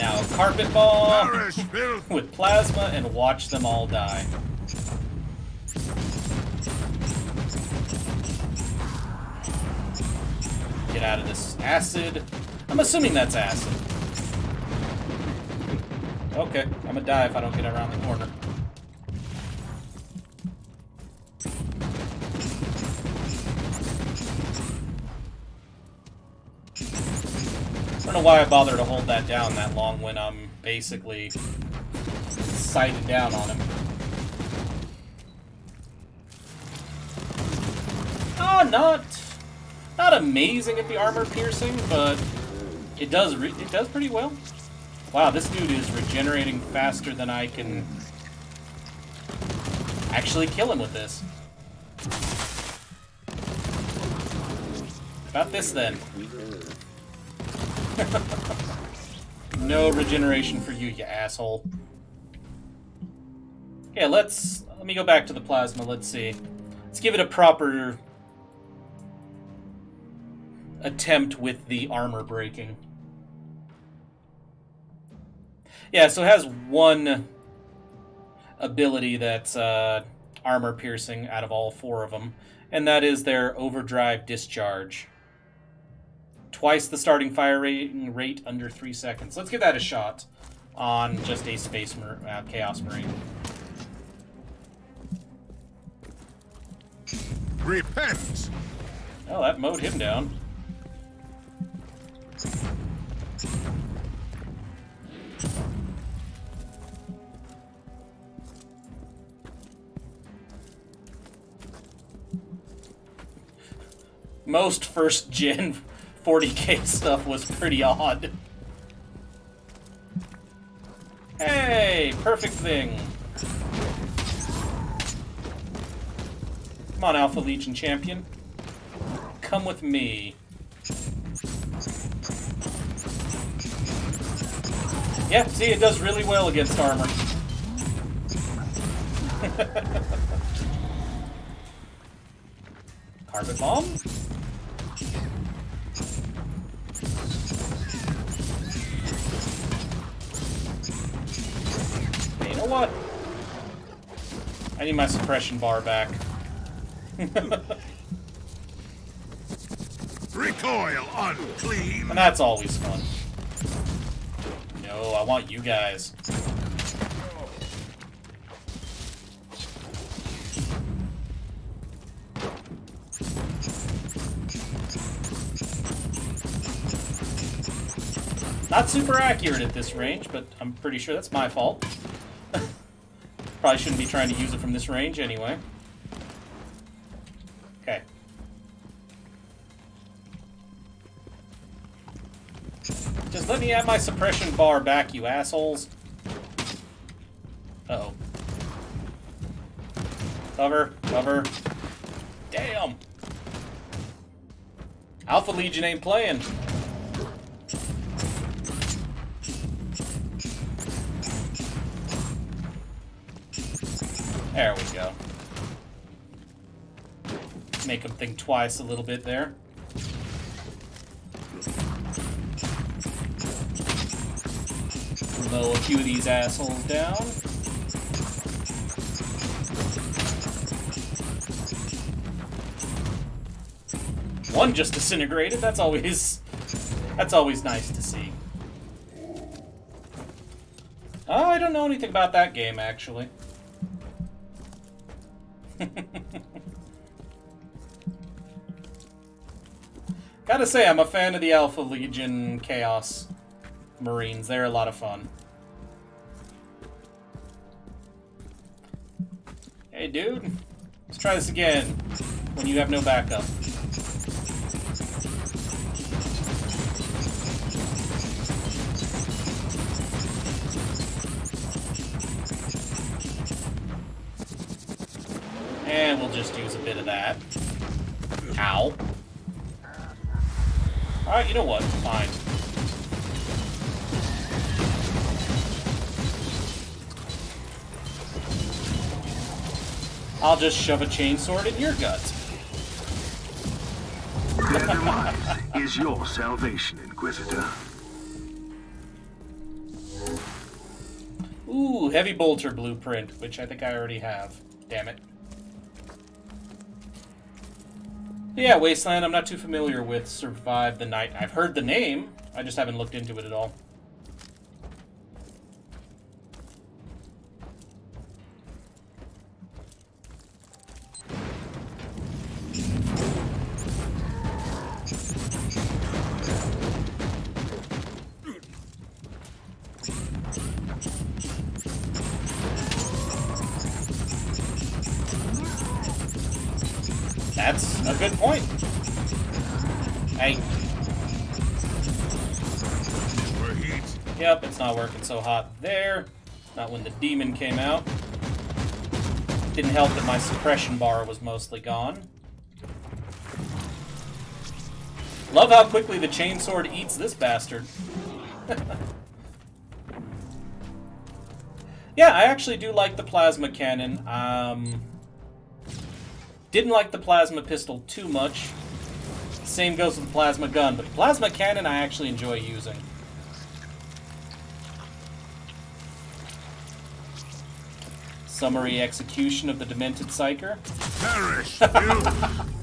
Now carpet ball with plasma and watch them all die. Get out of this acid. I'm assuming that's acid. Okay, I'm gonna die if I don't get around the corner. Know why I bother to hold that down that long when I'm basically sighted down on him. Oh, not not amazing at the armor piercing, but it does it does pretty well. Wow, this dude is regenerating faster than I can actually kill him with this. About this then. no regeneration for you, you asshole. Okay, let's let me go back to the plasma. Let's see. Let's give it a proper attempt with the armor breaking. Yeah, so it has one ability that's uh, armor piercing out of all four of them, and that is their overdrive discharge. Twice the starting fire rating rate under three seconds. Let's give that a shot on just a space Mar- uh, chaos marine. Repent. Oh, that mowed him down. Most first gen 40k stuff was pretty odd. Hey, perfect thing. Come on, Alpha Legion champion. Come with me. Yeah, see, it does really well against armor. Carpet bomb? What? I need my suppression bar back. Recoil unclean. And that's always fun. No, I want you guys. Not super accurate at this range, but I'm pretty sure that's my fault. Probably shouldn't be trying to use it from this range anyway. Okay. Just let me have my suppression bar back, you assholes. Uh oh Cover, cover. Damn! Alpha Legion ain't playing. There we go. Make them think twice a little bit there. Mow a few of these assholes down. One just disintegrated. That's always that's always nice to see. Oh, I don't know anything about that game actually. Gotta say, I'm a fan of the Alpha Legion Chaos Marines. They're a lot of fun. Hey, dude. Let's try this again. When you have no backup. And we'll just use a bit of that. Ow. Alright, you know what? Fine. I'll just shove a chainsword in your gut. Their demise is your salvation, Inquisitor. Ooh, heavy bolter blueprint, which I think I already have. Damn it. Yeah, Wasteland, I'm not too familiar with Survive the Night. I've heard the name, I just haven't looked into it at all. So hot there. Not when the demon came out. Didn't help that my suppression bar was mostly gone. Love how quickly the chainsword eats this bastard. yeah, I actually do like the plasma cannon. Um, didn't like the plasma pistol too much. Same goes with the plasma gun, but plasma cannon I actually enjoy using. Summary execution of the Demented Psyker. Perish.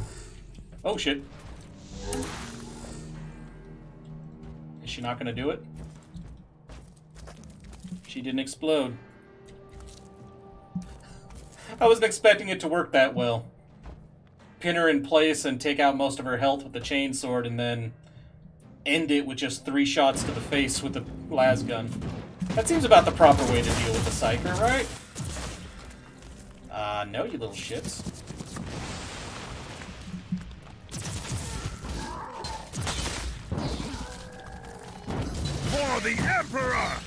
Oh shit. Is she not gonna do it? She didn't explode. I wasn't expecting it to work that well. Pin her in place and take out most of her health with the chainsword and then end it with just three shots to the face with the las gun. That seems about the proper way to deal with the Psyker, right? Uh, no, you little shits. For the Emperor.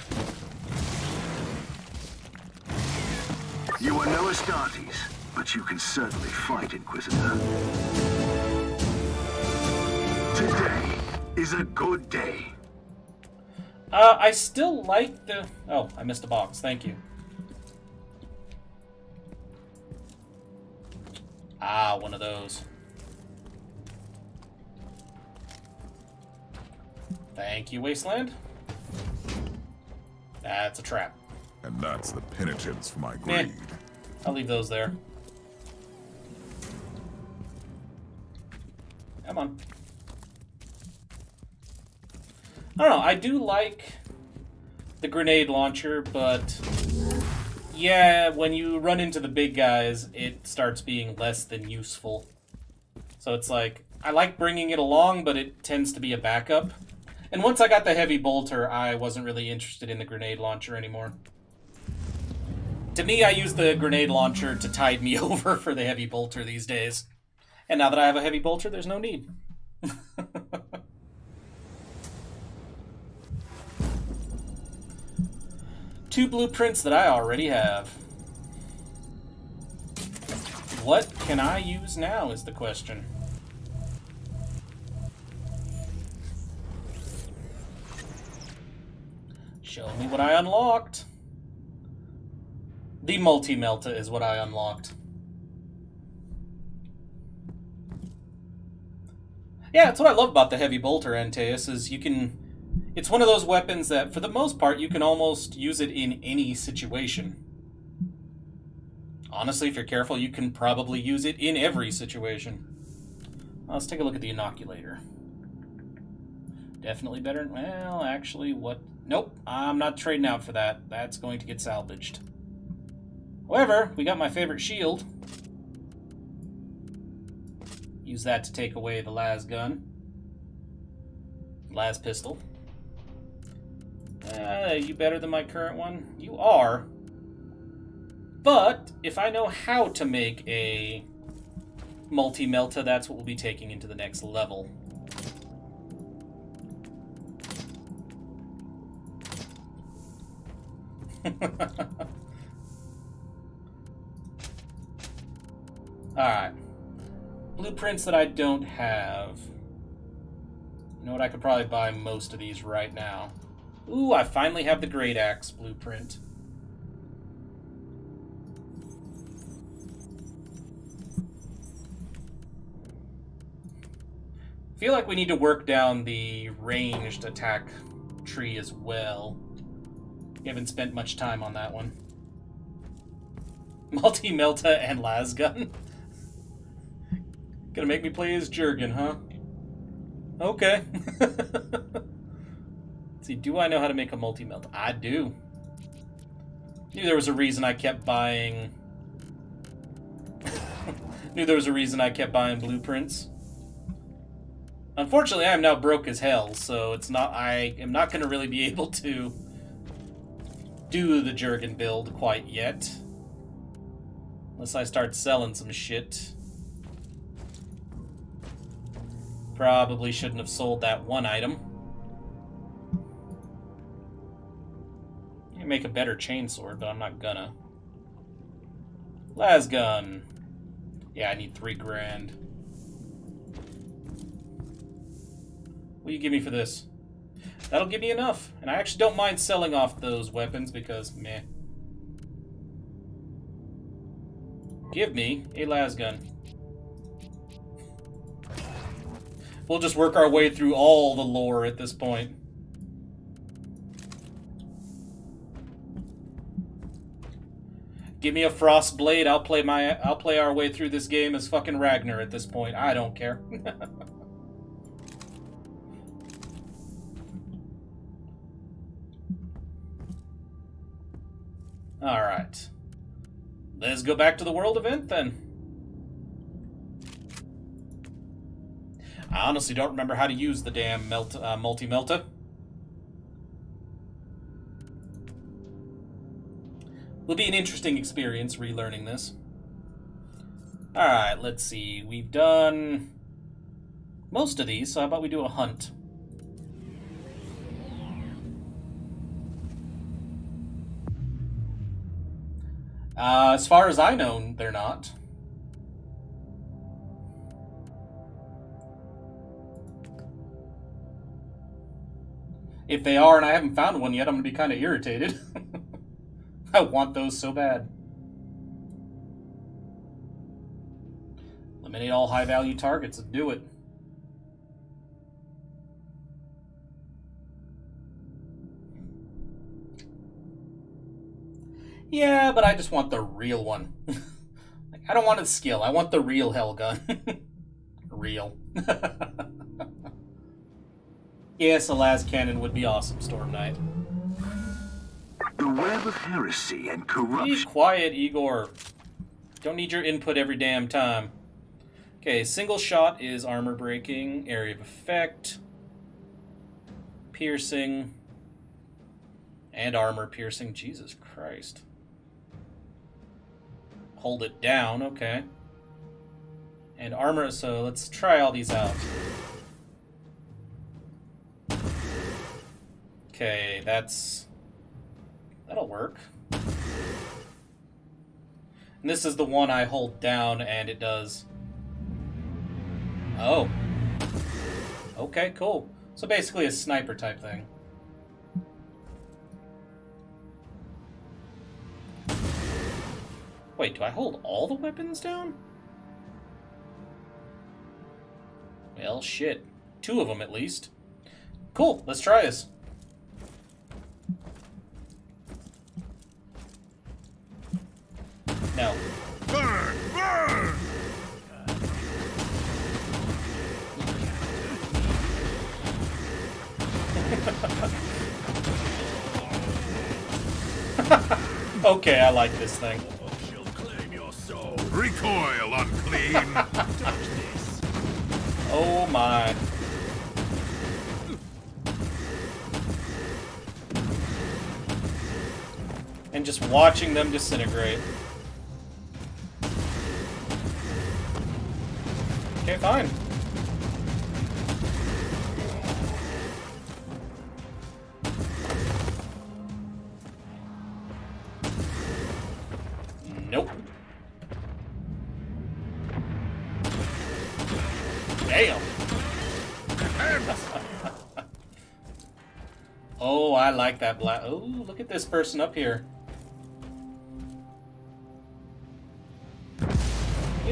You are no Astartes, but you can certainly fight, Inquisitor. Today is a good day. Uh, I still like the... Oh, I missed a box. Thank you. Ah, one of those. Thank you, Wasteland. That's a trap. And that's the penitence for my Man. greed. I'll leave those there. Come on. I don't know. I do like the grenade launcher, but yeah, when you run into the big guys, it starts being less than useful. So it's like I like bringing it along, but it tends to be a backup. And once I got the heavy bolter, I wasn't really interested in the grenade launcher anymore. To me, I use the grenade launcher to tide me over for the heavy bolter these days. And now that I have a heavy bolter, there's no need. Two blueprints that I already have. What can I use now is the question. Show me what I unlocked. The multi-melta is what I unlocked. Yeah, that's what I love about the heavy bolter, Antaeus, is you can... It's one of those weapons that, for the most part, you can almost use it in any situation. Honestly, if you're careful, you can probably use it in every situation. Let's take a look at the inoculator. Definitely better. Well, actually, what... Nope, I'm not trading out for that. That's going to get salvaged. However, we got my favorite shield. Use that to take away the las gun. Las pistol. Uh, you better than my current one? You are. But, if I know how to make a multi-melta, that's what we'll be taking into the next level. Alright. Blueprints that I don't have. You know what? I could probably buy most of these right now. Ooh, I finally have the Great Axe blueprint. feel like we need to work down the ranged attack tree as well. We haven't spent much time on that one. Multi-Melta and Lasgun. Gonna make me play as Jurgen, huh? Okay. See, do I know how to make a multi-melt? I do. Knew there was a reason I kept buying... Knew there was a reason I kept buying blueprints. Unfortunately, I am now broke as hell, so it's not. I am not going to really be able to do the Jurgen build quite yet, unless I start selling some shit. Probably shouldn't have sold that one item. Make a better chainsword, but I'm not gonna. Lasgun. Yeah, I need three grand. What do you give me for this? That'll give me enough. And I actually don't mind selling off those weapons because, meh. Give me a lasgun. We'll just work our way through all the lore at this point. Give me a frost blade. I'll play my. I'll play our way through this game as fucking Ragnar at this point. I don't care. All right. Let's go back to the world event then. I honestly don't remember how to use the damn melt, uh, multi-melta. Will be an interesting experience relearning this. Alright, let's see. We've done most of these, so how about we do a hunt? Uh, as far as I know, they're not. If they are and I haven't found one yet, I'm going to be kind of irritated. I want those so bad. Eliminate all high value targets and do it. Yeah, but I just want the real one. I don't want a skill. I want the real hell gun. real. yes, a las cannon would be awesome, Storm Knight. The web of heresy and Be corruption. quiet, Igor. Don't need your input every damn time. Okay, single shot is armor breaking, area of effect, piercing, and armor piercing. Jesus Christ. Hold it down, okay. And armor, so let's try all these out. Okay, that's. That'll work. And this is the one I hold down and it does. Oh. Okay, cool. So basically a sniper type thing. Wait, do I hold all the weapons down? Well, shit. Two of them at least. Cool, let's try this. No. Burn! Burn! Okay, I like this thing. Recoil, unclean! Oh my. And just watching them disintegrate. Okay, fine. Nope. Oh, I like that black. Oh, look at this person up here.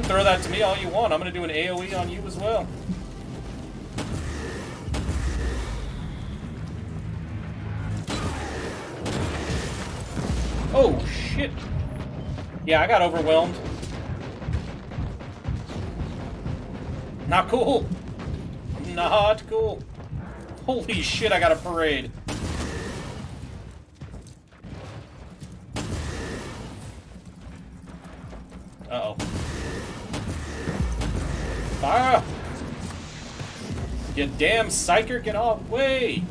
Throw that to me all you want. I'm going to do an AoE on you as well. Oh, shit. Yeah, I got overwhelmed. Not cool. Not cool. Holy shit, I got a parade. You damn psyker, get off way!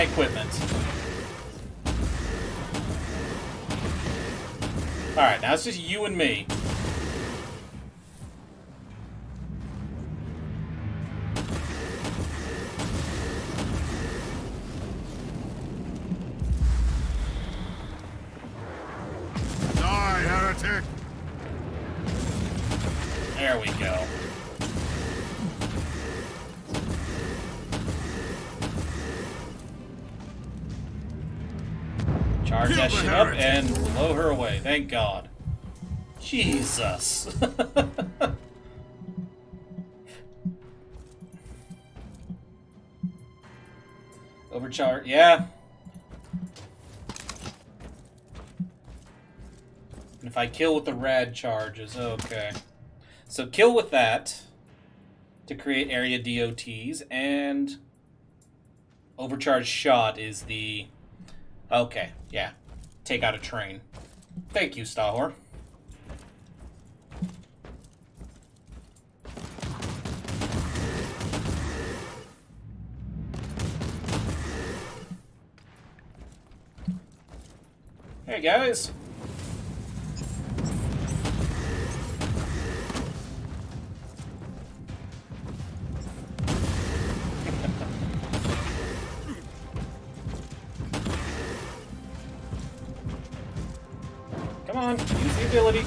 My equipment. All right, now it's just you and me. Jesus. Overcharge. Yeah. And if I kill with the rad charges, okay. So kill with that to create area DOTs, and overcharge shot is the okay, yeah. Take out a train. Thank you, Stahor. Hey guys. Come on, use the ability.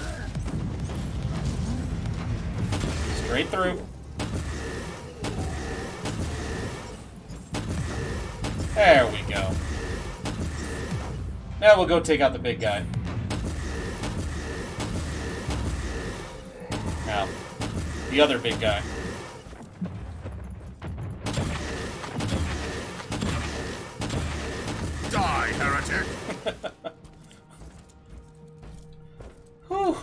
Straight through. There we go. Now we'll go take out the big guy. Now, the other big guy. Die, heretic! Whew.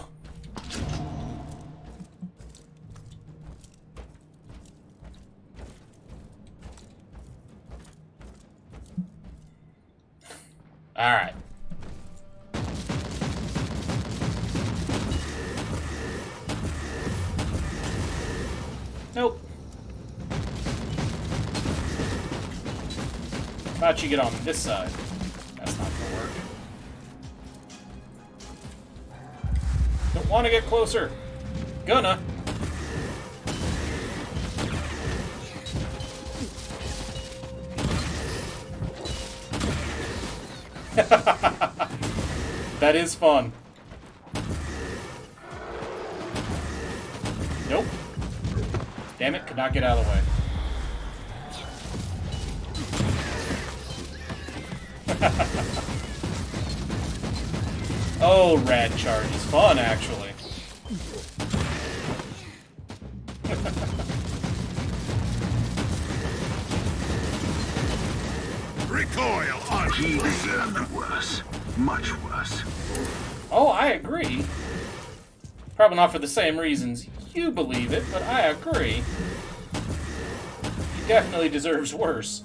All right. Nope. How about you get on this side? That's not gonna work. Don't want to get closer. Gonna. that is fun. Not get out of the way. oh, rad charge is fun, actually. Recoil on He deserved worse. Much worse. Oh, I agree. Probably not for the same reasons you believe it, but I agree. Definitely deserves worse.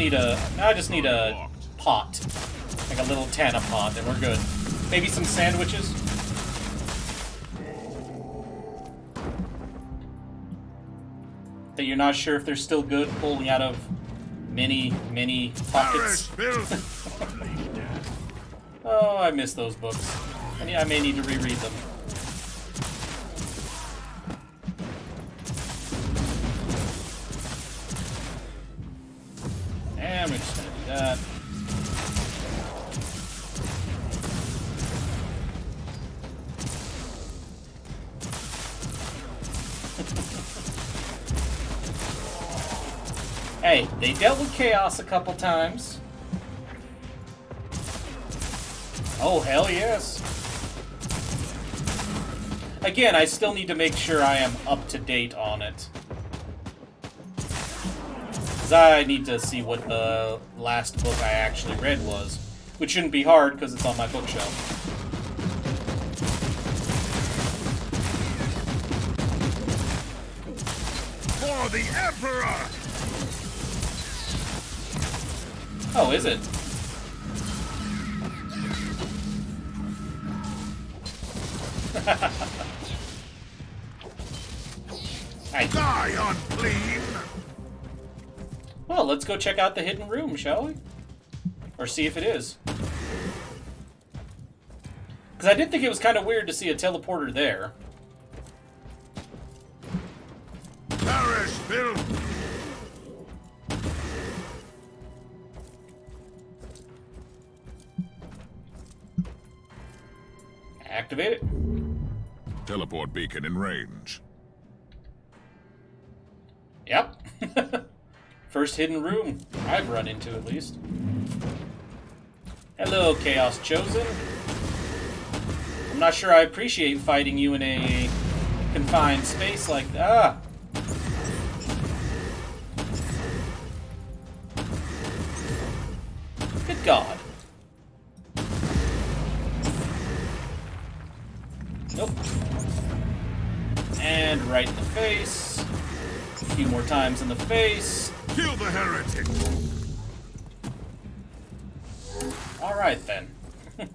Need a now I just need a pot, like a little tanna pot, and we're good. Maybe some sandwiches. That you're not sure if they're still good, pulling out of many, many pockets. Oh, I miss those books. I may need to reread them. Dealt with chaos a couple times. Oh, hell yes. Again, I still need to make sure I am up to date on it. Because I need to see what the last book I actually read was. Which shouldn't be hard because it's on my bookshelf. For the Emperor! Oh, is it? Die, unclean! well, let's go check out the hidden room, shall we? Or see if it is. Because I did think it was kind of weird to see a teleporter there. Perish, filth! activate it? Teleport beacon in range. Yep. First hidden room I've run into, at least. Hello, Chaos Chosen. I'm not sure I appreciate fighting you in a confined space like that. Ah. Good God. Nope. And right in the face. A few more times in the face. Kill the heretic! Alright then.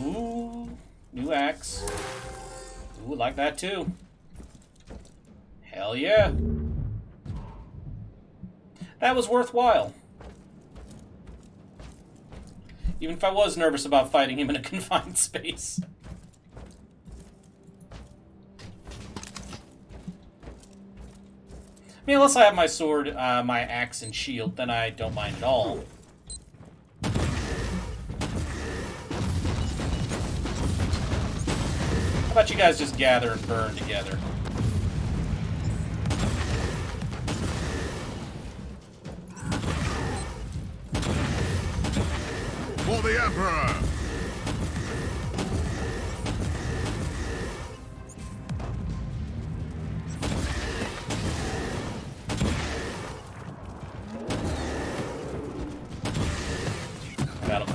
Ooh, new axe. Ooh, like that too. Hell yeah. That was worthwhile. Even if I was nervous about fighting him in a confined space. I mean, unless I have my sword, uh, my axe, and shield, then I don't mind at all. How about you guys just gather and burn together? For the Emperor!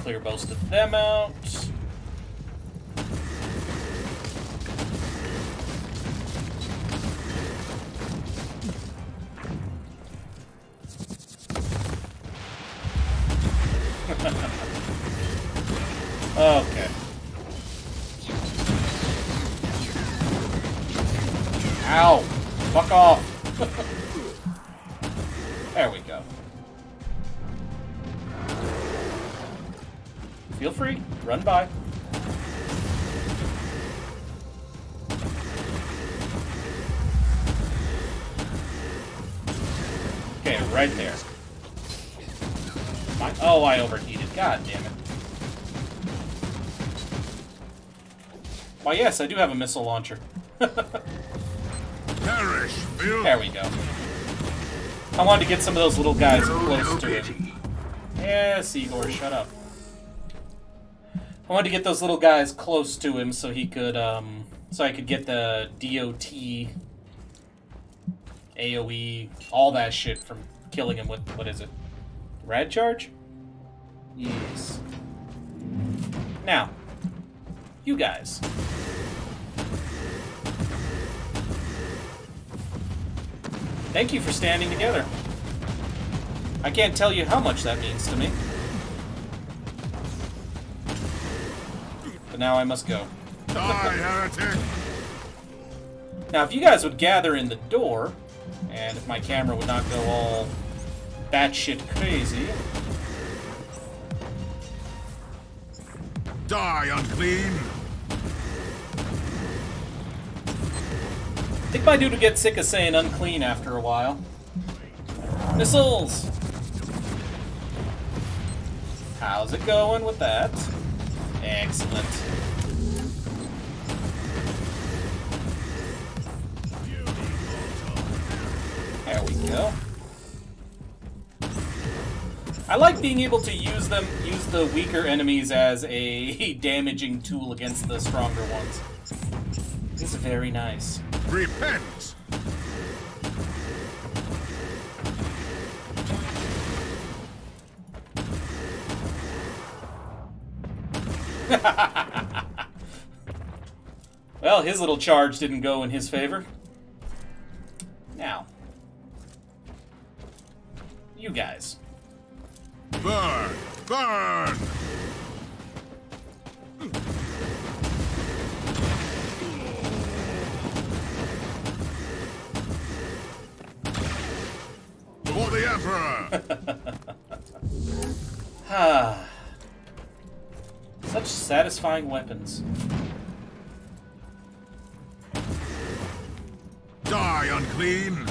Clear most of them out. Yes, I do have a missile launcher. Perish! There we go. I wanted to get some of those little guys No, close no to him. Yes, Igor, shut up. I wanted to get those little guys close to him so he could, um, so I could get the DOT, AoE, all that shit from killing him with, what is it? Rad charge? Yes. Now, you guys. Thank you for standing together. I can't tell you how much that means to me. But now I must go. Die, heretic! Now, if you guys would gather in the door, and if my camera would not go all batshit crazy, Die, unclean! I think my dude would get sick of saying unclean after a while. Missiles! How's it going with that? Excellent. There we go. I like being able to use them, use the weaker enemies as a damaging tool against the stronger ones. It's very nice. Repent! Well, his little charge didn't go in his favor. Now, you guys. Burn! Burn! For the Emperor! Ah. Such satisfying weapons. Die, unclean!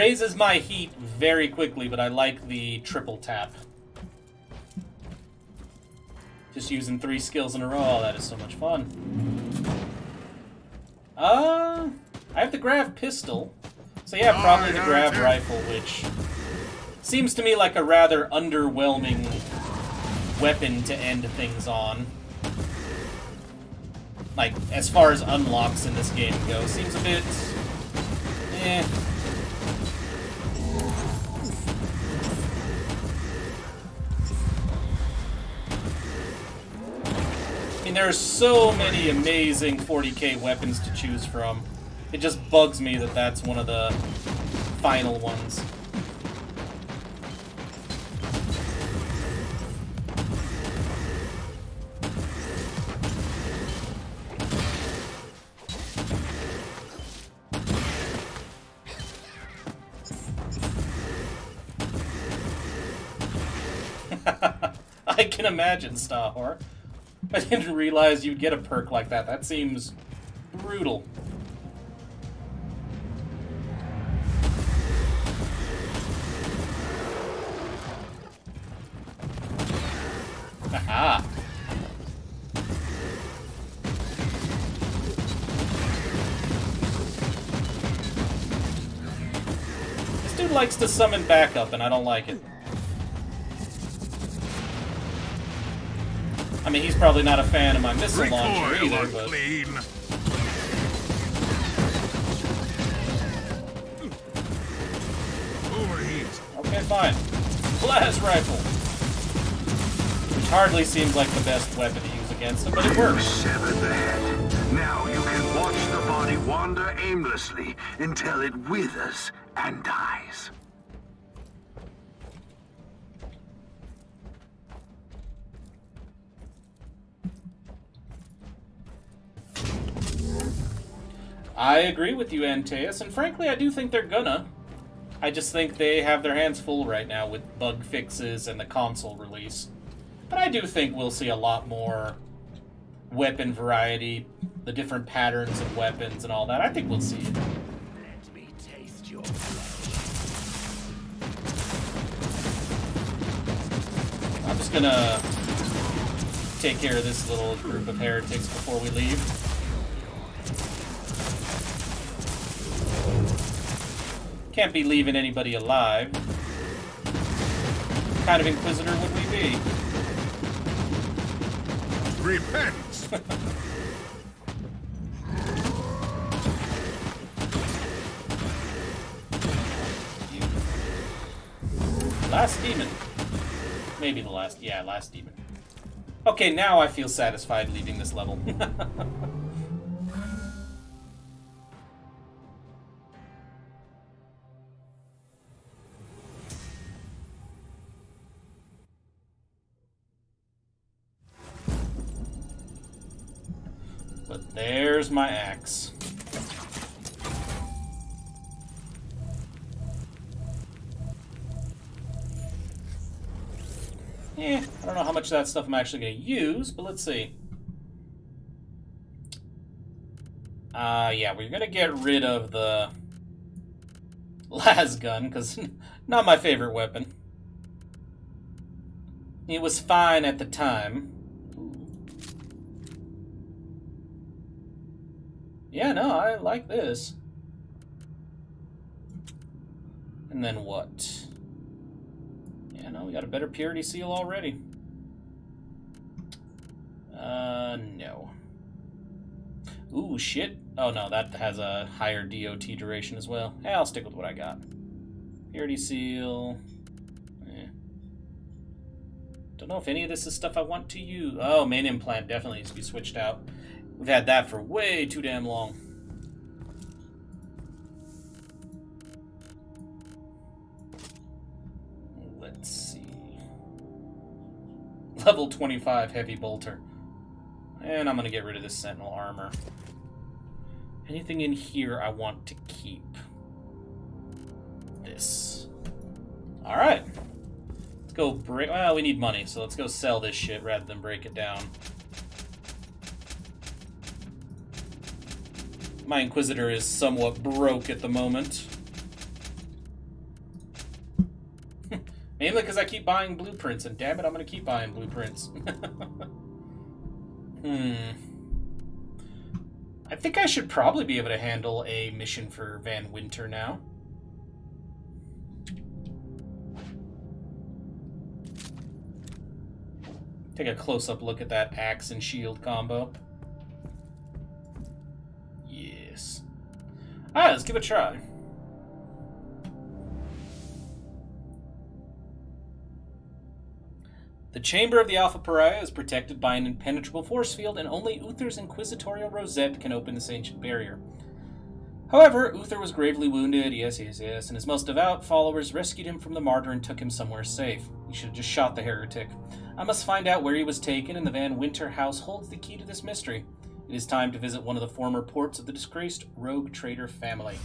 Raises my heat very quickly, but I like the triple tap. Just using three skills in a row. Oh, that is so much fun. Uh, I have the grav pistol. So yeah, probably the grav rifle, which seems to me like a rather underwhelming weapon to end things on. Like, as far as unlocks in this game go, seems a bit... eh. I mean, there are so many amazing 40k weapons to choose from. It just bugs me that that's one of the final ones. I can imagine, Stahor. I didn't realize you'd get a perk like that. That seems brutal. Aha! This dude likes to summon backup, and I don't like it. I mean, he's probably not a fan of my missile launcher either, but... clean. Okay, fine. Blast rifle! Which hardly seems like the best weapon to use against him, but it works. severed the head. Now you can watch the body wander aimlessly until it withers and dies. I agree with you, Antaeus, and frankly, I do think they're gonna. I just think they have their hands full right now with bug fixes and the console release. But I do think we'll see a lot more weapon variety, the different patterns of weapons and all that. I think we'll see it. Let me taste your I'm just gonna take care of this little group of heretics before we leave. Can't be leaving anybody alive. What kind of Inquisitor would we be? Repent. Last demon. Maybe the last. Yeah, last demon. Okay, now I feel satisfied leaving this level. there's my axe. Eh, I don't know how much of that stuff I'm actually going to use, but let's see. Uh, yeah, we're going to get rid of the las gun, because not my favorite weapon. It was fine at the time. Yeah, no, I like this. And then what? Yeah, no, we got a better purity seal already. Uh, no. Ooh, shit. Oh, no, that has a higher DOT duration as well. Hey, I'll stick with what I got. Purity seal. Eh. Don't know if any of this is stuff I want to use. Oh, main implant definitely needs to be switched out. We've had that for way too damn long. Let's see. Level 25 heavy bolter. And I'm going to get rid of this sentinel armor. Anything in here I want to keep? This. Alright. Let's go break... Well, we need money, so let's go sell this shit rather than break it down. My Inquisitor is somewhat broke at the moment. Mainly because I keep buying blueprints, and damn it, I'm going to keep buying blueprints. hmm. I think I should probably be able to handle a mission for Van Winter now. Take a close-up look at that axe and shield combo. Alright, let's give it a try. The chamber of the Alpha Pariah is protected by an impenetrable force field, and only Uther's inquisitorial rosette can open this ancient barrier. However, Uther was gravely wounded, yes, yes, yes, and his most devout followers rescued him from the martyr and took him somewhere safe. He should have just shot the heretic. I must find out where he was taken, and the Van Winter house holds the key to this mystery. It is time to visit one of the former ports of the disgraced rogue trader family.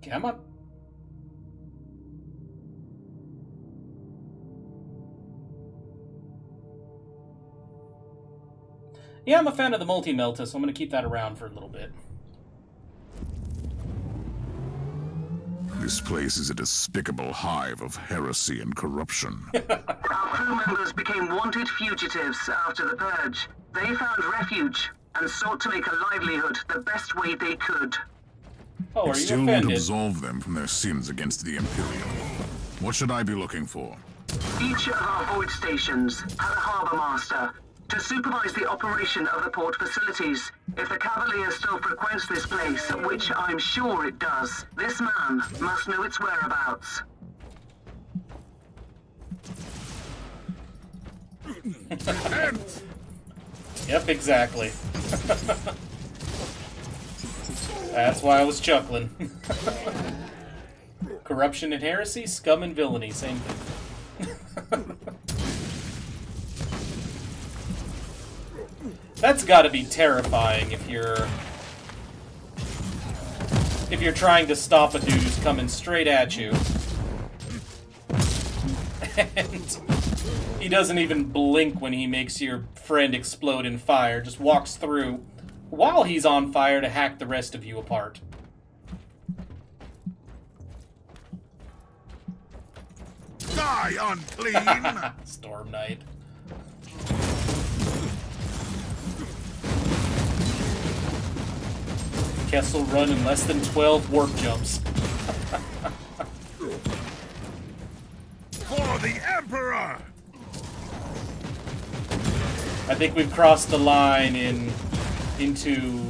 Come on. Yeah, I'm a fan of the multi-melta, so I'm going to keep that around for a little bit. This place is a despicable hive of heresy and corruption. Our crew members became wanted fugitives after the purge. They found refuge and sought to make a livelihood the best way they could. Oh, are it you still won't absolve them from their sins against the Imperium. What should I be looking for? Each of our void stations had a harbour master to supervise the operation of the port facilities. If the Cavalier still frequents this place, which I'm sure it does, this man must know its whereabouts. Yep, exactly. That's why I was chuckling. Corruption and heresy, scum and villainy, same thing. That's gotta be terrifying if you're... If you're trying to stop a dude who's coming straight at you. And he doesn't even blink when he makes your friend explode in fire, just walks through while he's on fire to hack the rest of you apart. Die, unclean! Storm Knight. Kessel run in less than 12 warp jumps. for the Emperor! I think we've crossed the line in into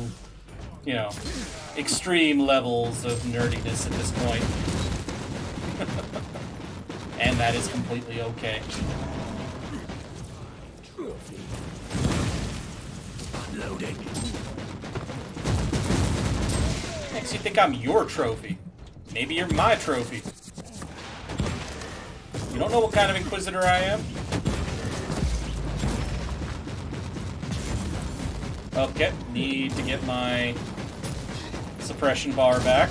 you know extreme levels of nerdiness at this point. and that is completely okay. Makes you think I'm your trophy. Maybe you're my trophy. You don't know what kind of Inquisitor I am? Okay, need to get my suppression bar back.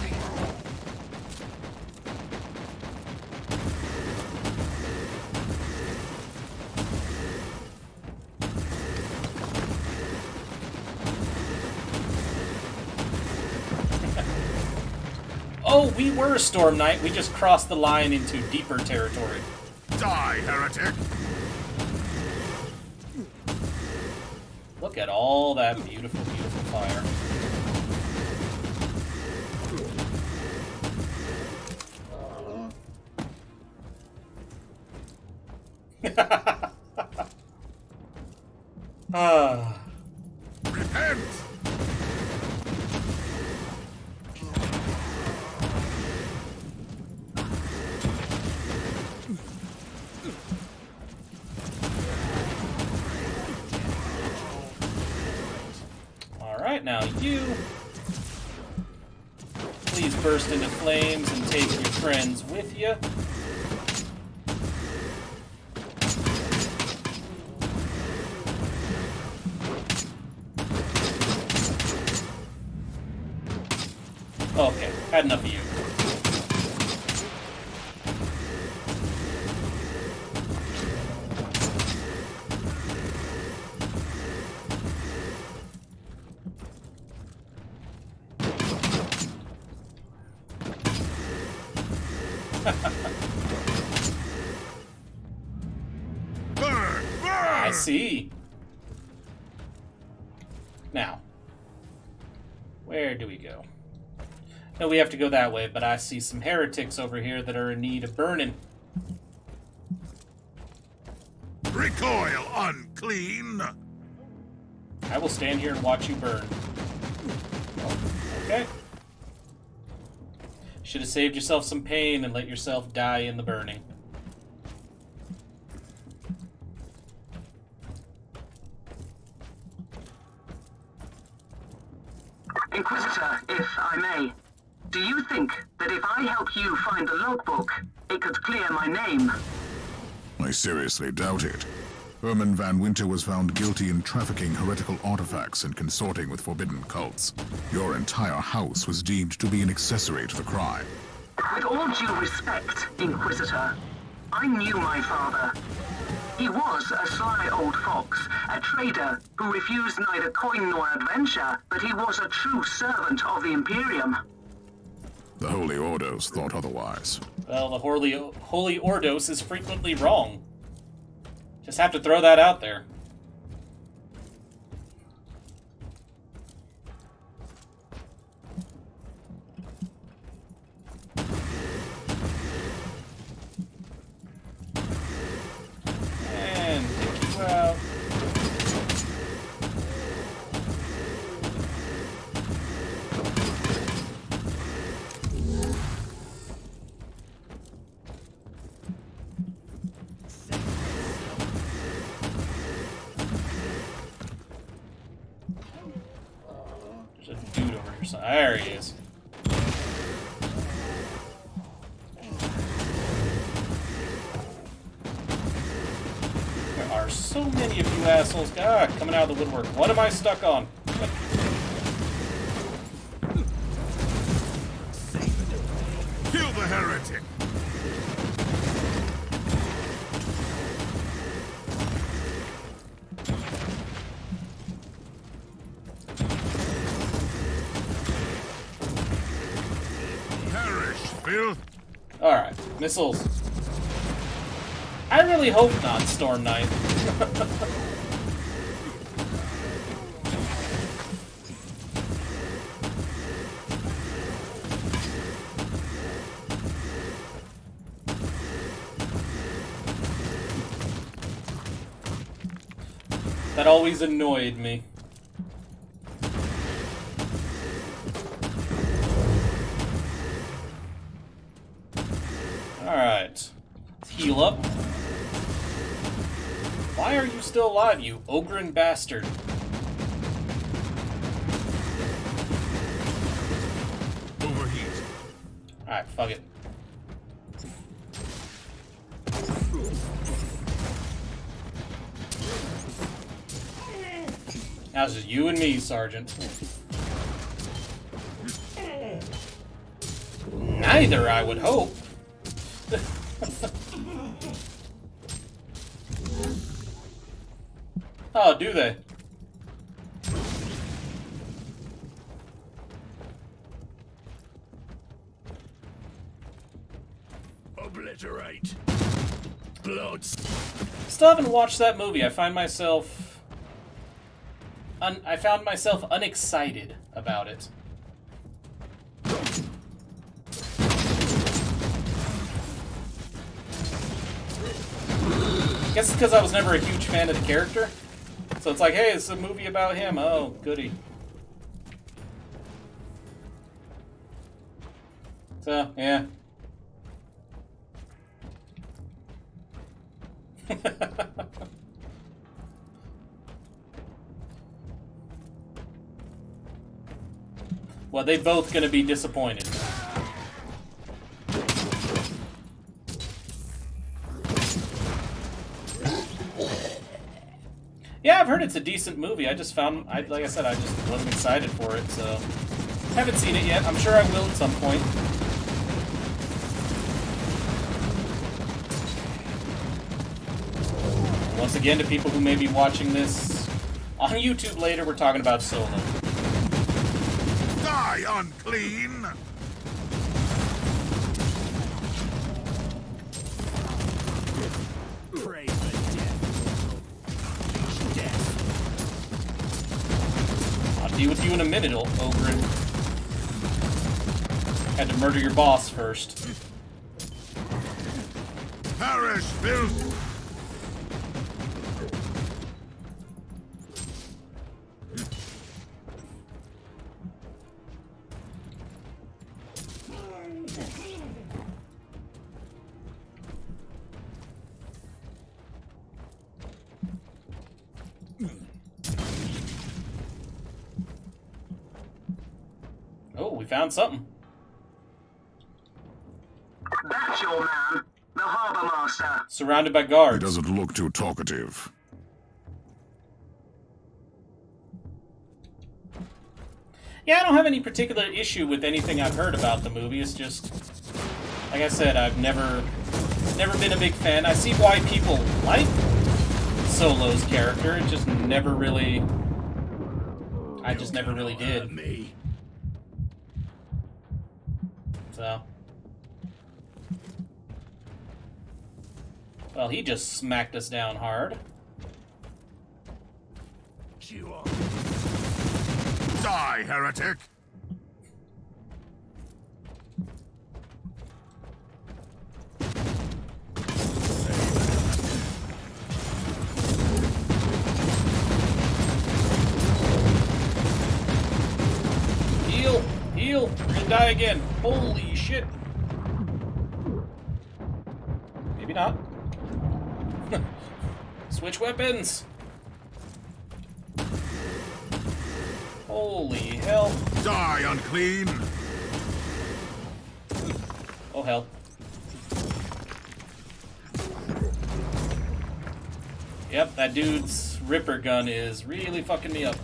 We were a Storm Knight. We just crossed the line into deeper territory. Die, heretic! Look at all that beautiful, beautiful fire. ah. No, we have to go that way, but I see some heretics over here that are in need of burning. Recoil, unclean! I will stand here and watch you burn. Okay. Should have saved yourself some pain and let yourself die in the burning. Inquisitor, if I may, do you think that if I help you find the logbook, it could clear my name? I seriously doubt it. Herman Van Winter was found guilty in trafficking heretical artifacts and consorting with forbidden cults. Your entire house was deemed to be an accessory to the crime. With all due respect, Inquisitor, I knew my father. He was a sly old fox, a trader who refused neither coin nor adventure, but he was a true servant of the Imperium. The Holy Ordos thought otherwise. Well, the Holy, Holy Ordos is frequently wrong. Just have to throw that out there. There he is. There are so many of you assholes ah, coming out of the woodwork. What am I stuck on? Missiles. I really hope not, Storm Knight. that always annoyed me. Alive, you ogryn bastard? Overheat. Alright, fuck it. Now it's just you and me, Sergeant. Neither, I would hope. They? Obliterate. Blood. Still haven't watched that movie. I find myself. Un- I found myself unexcited about it. Guess it's because I was never a huge fan of the character. So it's like, hey, it's a movie about him. Oh, goody. So, yeah. well, they both gonna be disappointed. I've heard it's a decent movie. I just found, I, like I said, I just wasn't excited for it, so haven't seen it yet. I'm sure I will at some point. Once again, to people who may be watching this on YouTube later, we're talking about Solo. Die, unclean! Be with you in a minute, O- Had to murder your boss first. Perish, filth! Found something. That's your man, the Harbour Master. Surrounded by He guards. doesn't look too talkative. Yeah, I don't have any particular issue with anything I've heard about the movie. It's just, like I said, I've never, never been a big fan. I see why people like Solo's character. It just never really, I just never really did. Me. So, well, he just smacked us down hard. Die, heretic! Heal, heal, we're die again. Holy shit. Maybe not. Switch weapons. Holy hell. Die, unclean! Oh hell. Yep, that dude's Ripper gun is really fucking me up.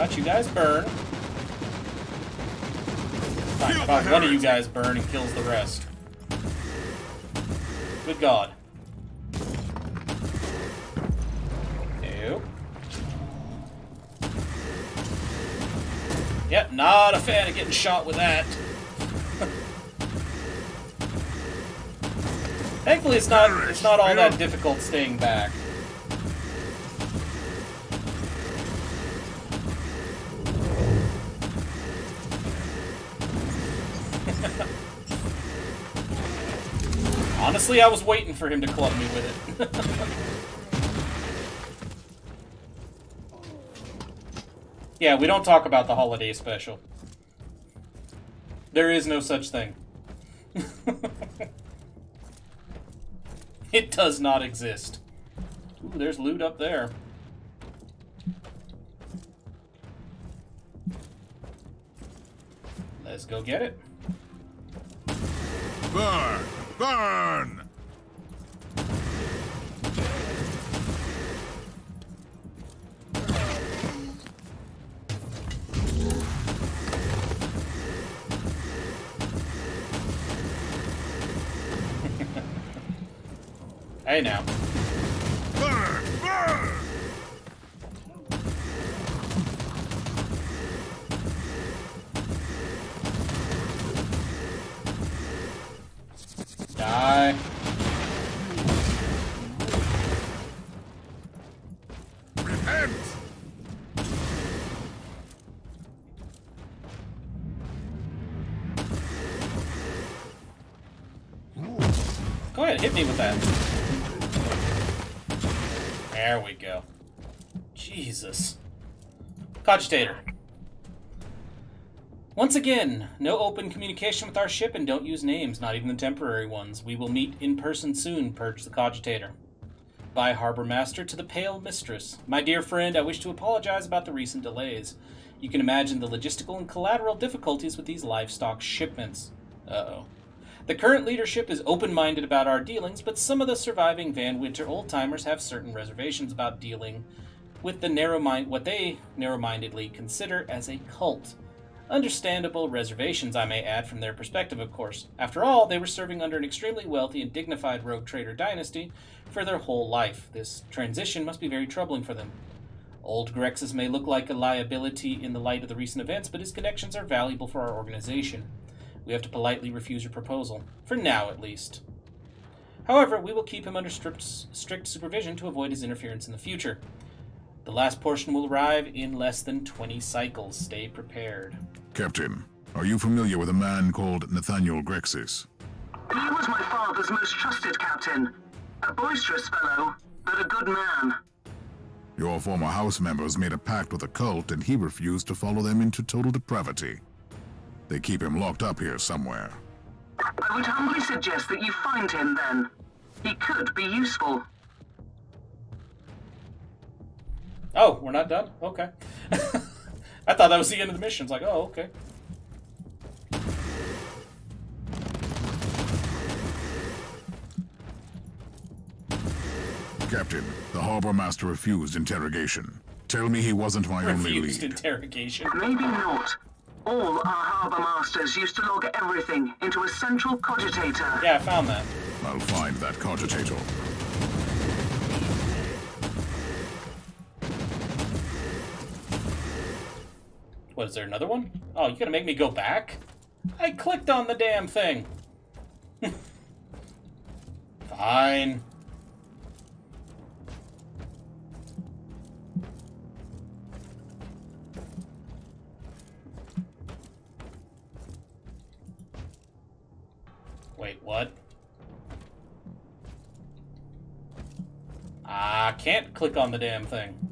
About you guys burn. Fine, about one of you guys burn and kills the rest. Good God. Nope. Yep, not a fan of getting shot with that. Thankfully, it's not it's not all that difficult staying back. Honestly, I was waiting for him to club me with it. yeah, we don't talk about the holiday special. There is no such thing. it does not exist. Ooh, there's loot up there. Let's go get it. Burn! Burn! Hey now. Burn! Burn! Die. Repent! Go ahead, hit me with that. There we go. Jesus. Cogitator. Once again, no open communication with our ship and don't use names, not even the temporary ones. We will meet in person soon, purged the Cogitator. By Harbor Master to the Pale Mistress. My dear friend, I wish to apologize about the recent delays. You can imagine the logistical and collateral difficulties with these livestock shipments. Uh oh. The current leadership is open minded about our dealings, but some of the surviving Van Winter old timers have certain reservations about dealing with the narrow mind what they narrow mindedly consider as a cult. Understandable reservations, I may add, from their perspective, of course. After all, they were serving under an extremely wealthy and dignified rogue trader dynasty for their whole life. This transition must be very troubling for them. Old Grexus may look like a liability in the light of the recent events, but his connections are valuable for our organization. We have to politely refuse your proposal. For now, at least. However, we will keep him under strict, strict supervision to avoid his interference in the future. The last portion will arrive in less than 20 cycles. Stay prepared. Captain, are you familiar with a man called Nathaniel Grexis? He was my father's most trusted captain. A boisterous fellow, but a good man. Your former house members made a pact with a cult and he refused to follow them into total depravity. They keep him locked up here somewhere. I would humbly suggest that you find him then. He could be useful. Oh, we're not done? Okay. I thought that was the end of the mission. It's like, oh, okay. Captain, the harbor master refused interrogation. Tell me he wasn't my only lead. Refused interrogation. Maybe not. All our harbour masters used to log everything into a central cogitator. Yeah, I found that. I'll find that cogitator. What, is there another one? Oh, you gonna make me go back? I clicked on the damn thing. Fine. Wait, what? I can't click on the damn thing.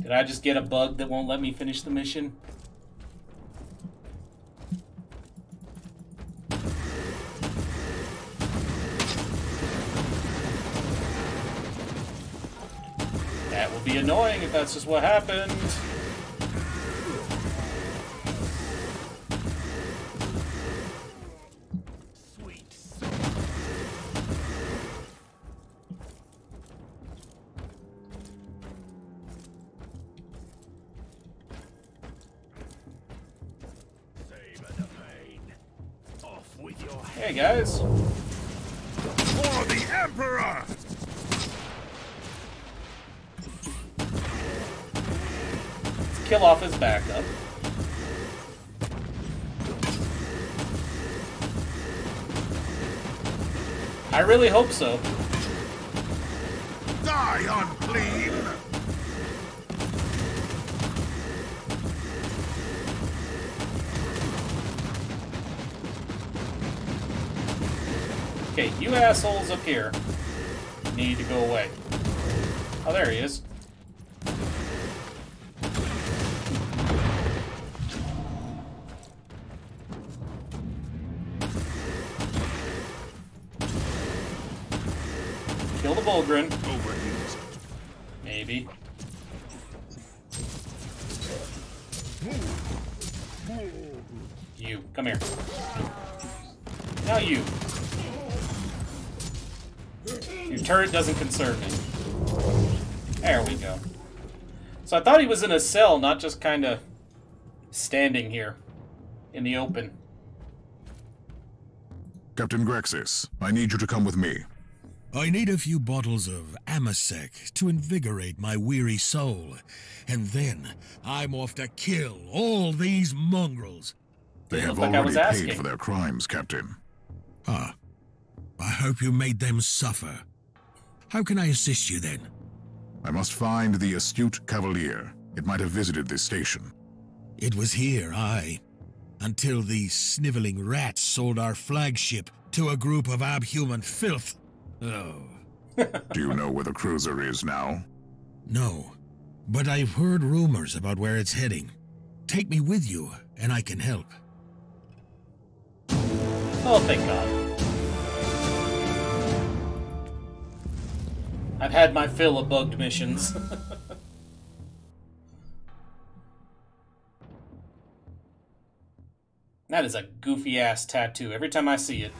Did I just get a bug that won't let me finish the mission? That will be annoying if that's just what happened. Guys. For the Emperor! Let's kill off his backup. I really hope so. Die, unclean! Okay, you assholes up here need to go away. Oh, there he is. Turret doesn't concern me. There we go. So I thought he was in a cell, not just kind of standing here in the open. Captain Grexis, I need you to come with me. I need a few bottles of Amasec to invigorate my weary soul. And then I'm off to kill all these mongrels. They have like already paid for their crimes, Captain. Ah, I hope you made them suffer. How can I assist you then? I must find the astute Cavalier. It might have visited this station. It was here, I. Until these sniveling rats sold our flagship to a group of abhuman filth. Oh, Do you know where the cruiser is now? no. But I've heard rumors about where it's heading. Take me with you, and I can help. Oh, thank God. I've had my fill of bugged missions. that is a goofy ass tattoo every time I see it.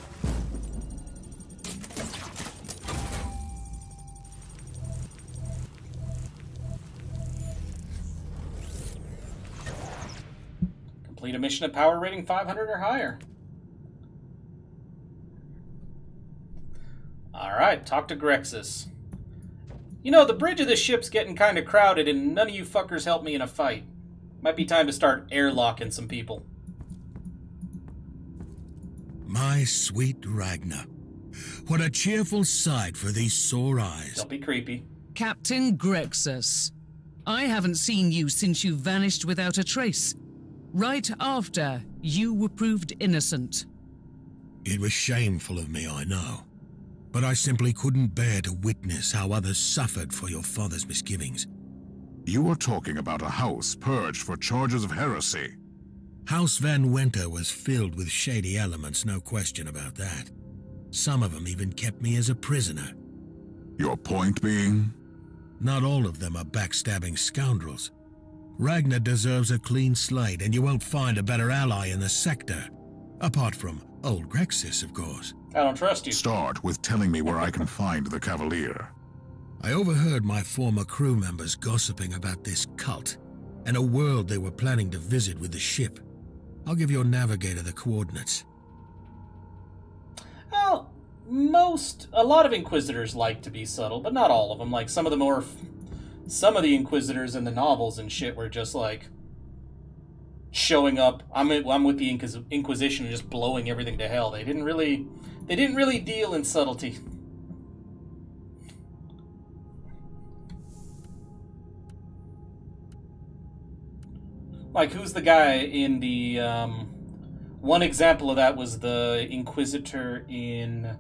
Complete a mission of power rating 500 or higher. Alright, talk to Grexis. You know, the bridge of the ship's getting kinda crowded and none of you fuckers helped me in a fight. Might be time to start airlocking some people. My sweet Ragnar. What a cheerful sight for these sore eyes. Don't be creepy. Captain Grexus. I haven't seen you since you vanished without a trace. Right after you were proved innocent. It was shameful of me, I know. But I simply couldn't bear to witness how others suffered for your father's misgivings. You are talking about a house purged for charges of heresy. House Van Winter was filled with shady elements, no question about that. Some of them even kept me as a prisoner. Your point being? Not all of them are backstabbing scoundrels. Ragnar deserves a clean slate, and you won't find a better ally in the sector. Apart from old Grexis, of course. I don't trust you. Start with telling me where I can find the Cavalier. I overheard my former crew members gossiping about this cult, and a world they were planning to visit with the ship. I'll give your navigator the coordinates. Well, most, a lot of Inquisitors like to be subtle, but not all of them. Like some of the more, some of the Inquisitors in the novels and shit were just like showing up. I'm I'm with the Inquis- Inquisition and just blowing everything to hell. They didn't really, they didn't really deal in subtlety. Like who's the guy in the um, one example of that was the Inquisitor in.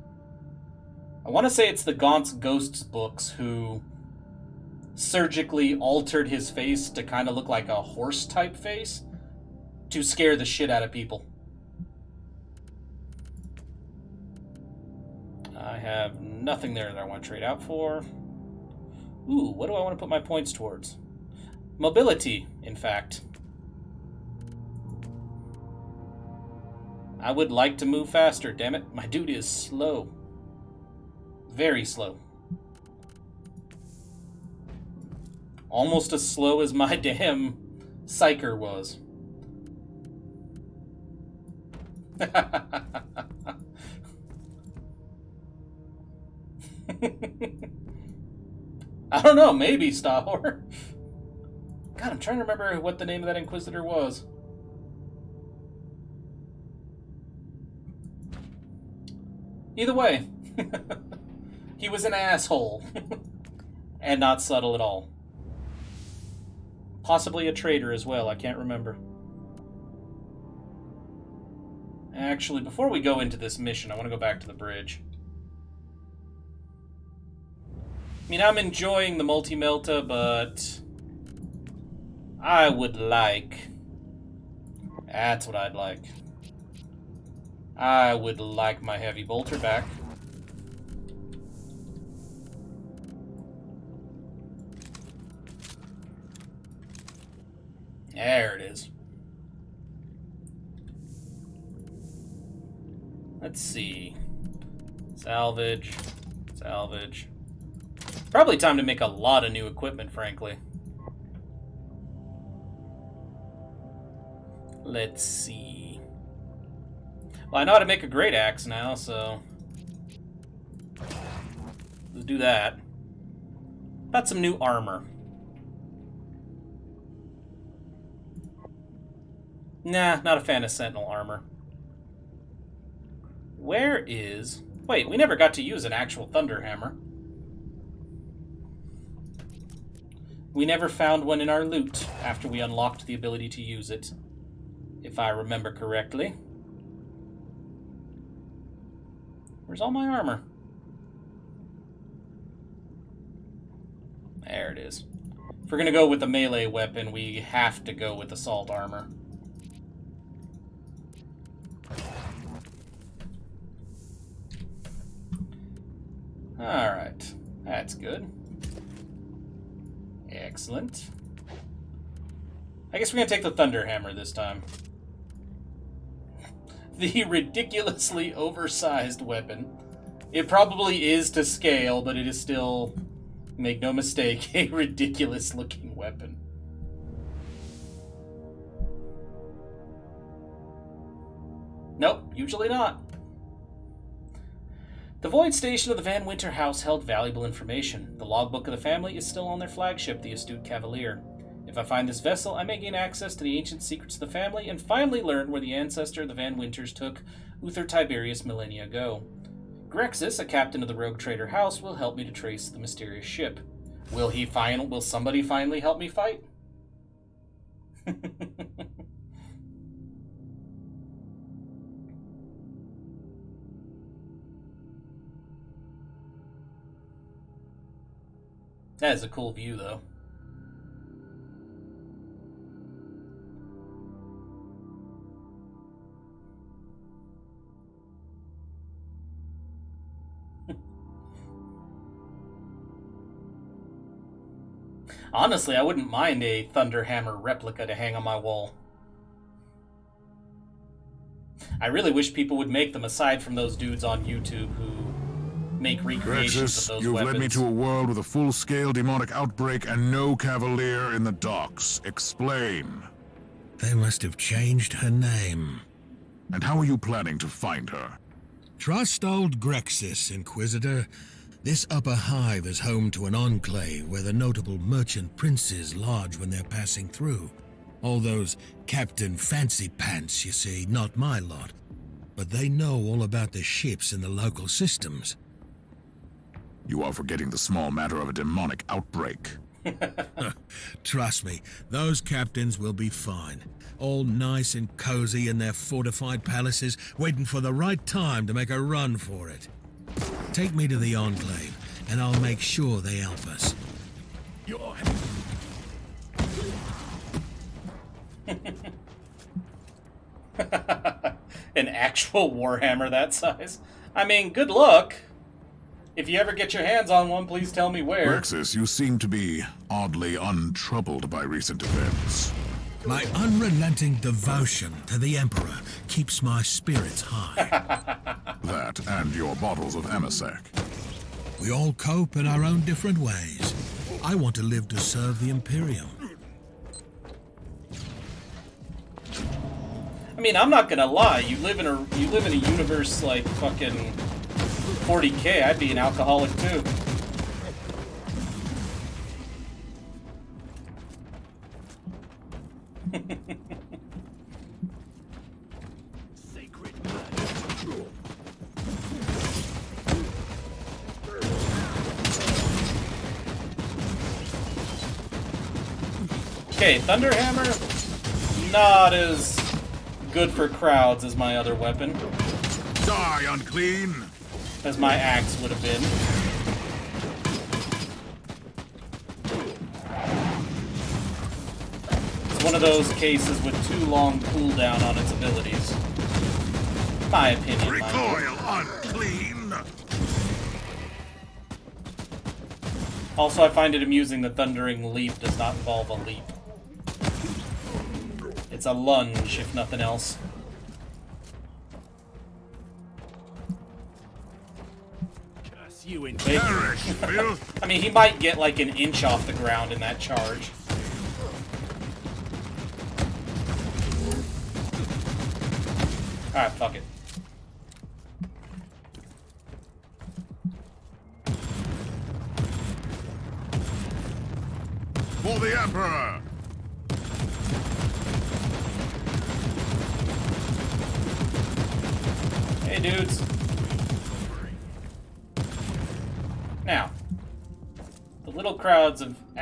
I want to say it's the Gaunt's Ghosts books who surgically altered his face to kind of look like a horse type face to scare the shit out of people. I have nothing there that I want to trade out for. Ooh, what do I want to put my points towards? Mobility, in fact. I would like to move faster, damn it. My dude is slow. Very slow. Almost as slow as my damn psyker was. I don't know, maybe Star God, I'm trying to remember what the name of that Inquisitor was. Either way, he was an asshole. and not subtle at all. Possibly a traitor as well, I can't remember. Actually, before we go into this mission, I want to go back to the bridge. I mean, I'm enjoying the multi-melta, but I would like... That's what I'd like. I would like my heavy bolter back. There it is. Let's see. Salvage. Salvage. Probably time to make a lot of new equipment, frankly. Let's see. Well, I know how to make a great axe now, so... Let's do that. Got some new armor. Nah, not a fan of Sentinel armor. Where is... Wait, we never got to use an actual Thunder Hammer. We never found one in our loot after we unlocked the ability to use it, if I remember correctly. Where's all my armor? There it is. If we're gonna go with the melee weapon, we have to go with assault armor. Alright. That's good. Excellent. I guess we're gonna take the Thunder Hammer this time. the ridiculously oversized weapon. It probably is to scale, but it is still, make no mistake, a ridiculous looking weapon. Nope, usually not. The Void Station of the Van Winter House held valuable information. The logbook of the family is still on their flagship, the Astute Cavalier. If I find this vessel, I may gain access to the ancient secrets of the family and finally learn where the ancestor of the Van Winters took Uther Tiberius millennia ago. Grexis, a captain of the rogue trader house, will help me to trace the mysterious ship. Will he final will somebody finally help me fight? that is a cool view though. Honestly, I wouldn't mind a Thunderhammer replica to hang on my wall. I really wish people would make them aside from those dudes on YouTube who make recreations Grexis, of those you've weapons. led me to a world with a full-scale demonic outbreak and no Cavalier in the docks. Explain. They must have changed her name. And how are you planning to find her? Trust old Grexis, Inquisitor. This upper hive is home to an enclave where the notable merchant princes lodge when they're passing through. All those Captain Fancy Pants, you see, not my lot. But they know all about the ships in the local systems. You are forgetting the small matter of a demonic outbreak. Trust me, those captains will be fine. All nice and cozy in their fortified palaces, waiting for the right time to make a run for it. Take me to the Enclave, and I'll make sure they help us. An actual Warhammer that size. I mean, good luck. If you ever get your hands on one, please tell me where. Grexis, you seem to be oddly untroubled by recent events. My unrelenting devotion to the Emperor keeps my spirits high. That and your bottles of Amasec. we all cope in our own different ways. I want to live to serve the Imperium. I mean, I'm not gonna lie. You live in a you live in a universe like fucking 40k. I'd be an alcoholic too. Okay, Thunderhammer, not as good for crowds as my other weapon, Die, unclean! As my axe would have been. It's one of those cases with too long cooldown on its abilities. My opinion. mind you. Recoil, unclean! Also, I find it amusing that Thundering Leap does not involve a leap. It's a lunge, if nothing else. Wait, Perish, filth! I mean, he might get like an inch off the ground in that charge. Alright, fuck it. For the Emperor!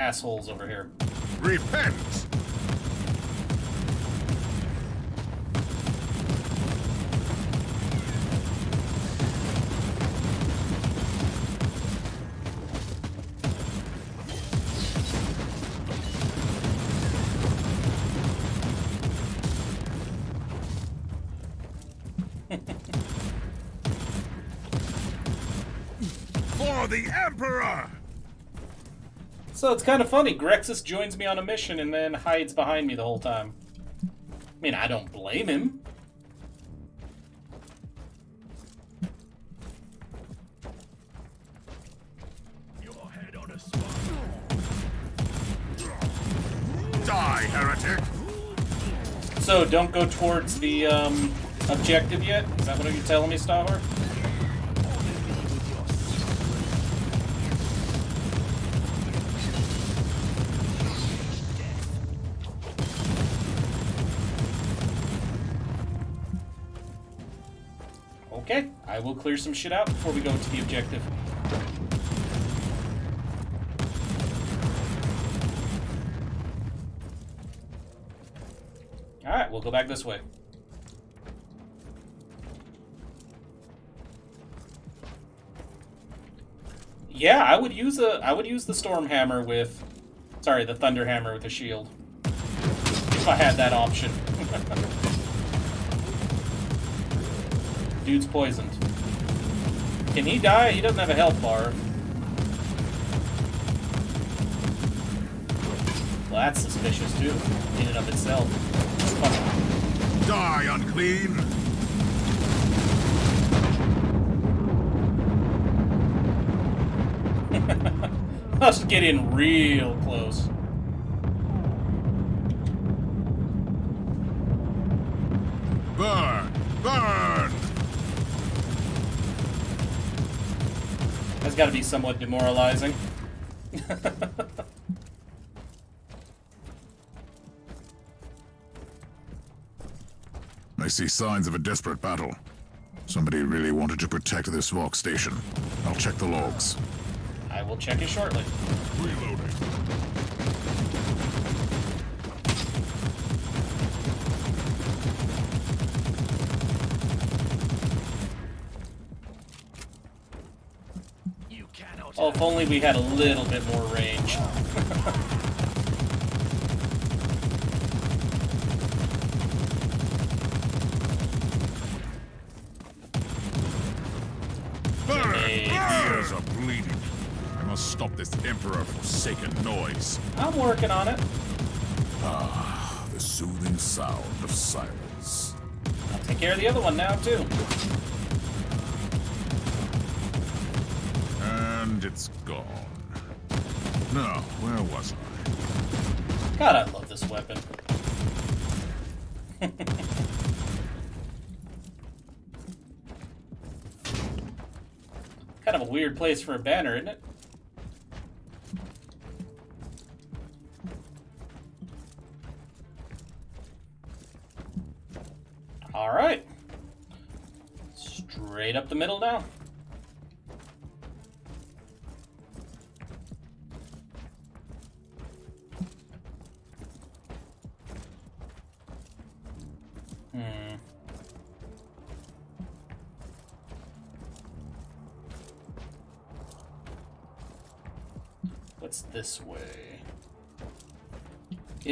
Assholes over here. Repent! So it's kind of funny. Grexis joins me on a mission and then hides behind me the whole time. I mean, I don't blame him. Die, heretic! So don't go towards the um, objective yet? Is that what you're telling me, Star? I will clear some shit out before we go to the objective. Alright, we'll go back this way. Yeah, I would use a I would use the storm hammer with sorry, the thunder hammer with a shield. If I had that option. Dude's poisoned. Can he die? He doesn't have a health bar. Well, that's suspicious too, in and of itself. Die, unclean! Let's get in real close. That's got to be somewhat demoralizing. I see signs of a desperate battle. Somebody really wanted to protect this Vox station. I'll check the logs. I will check it shortly. Reloading. Oh, if only we had a little bit more range. Ears are bleeding. I must stop this Emperor-forsaken noise. I'm working on it. Ah, the soothing sound of silence. I'll take care of the other one now, too. And it's gone. Now, where was I? God, I love this weapon. kind of a weird place for a banner, isn't it? All right. Straight up the middle now.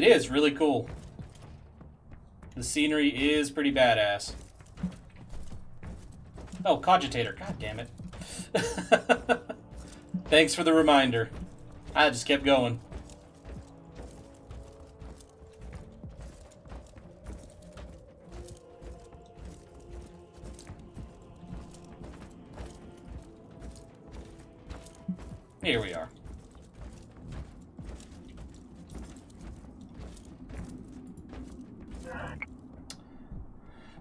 It is really cool. The scenery is pretty badass. Oh, cogitator. God damn it. Thanks for the reminder. I just kept going. Here we are.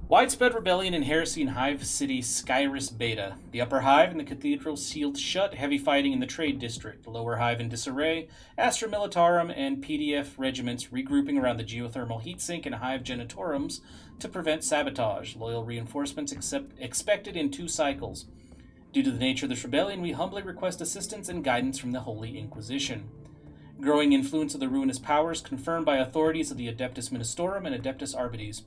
Widespread rebellion and heresy in Hive City Skyrus Beta. The upper hive and the cathedral sealed shut, heavy fighting in the trade district. Lower hive in disarray, Astra Militarum and PDF regiments regrouping around the geothermal heat sink and hive genitorums to prevent sabotage. Loyal reinforcements accept, expected in two cycles. Due to the nature of this rebellion, we humbly request assistance and guidance from the Holy Inquisition. Growing influence of the ruinous powers confirmed by authorities of the Adeptus Ministorum and Adeptus Arbites.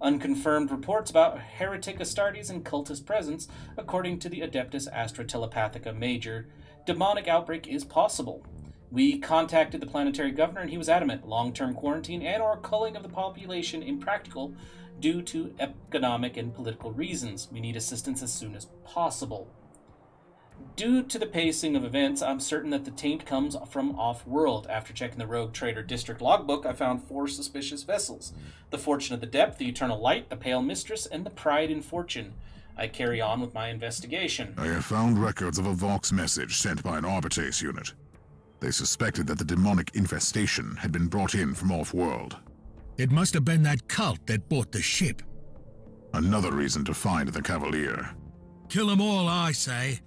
Unconfirmed reports about heretic Astartes and cultist presence, according to the Adeptus Astra Telepathica Major. Demonic outbreak is possible. We contacted the planetary governor and he was adamant long-term quarantine and or culling of the population impractical due to economic and political reasons. We need assistance as soon as possible. Due to the pacing of events, I'm certain that the taint comes from off world. After checking the Rogue Trader District logbook, I found four suspicious vessels the Fortune of the Depth, the Eternal Light, the Pale Mistress, and the Pride in Fortune. I carry on with my investigation. I have found records of a Vox message sent by an Arbites unit. They suspected that the demonic infestation had been brought in from off-world. It must have been that cult that bought the ship. Another reason to find the Cavalier. Kill them all, I say.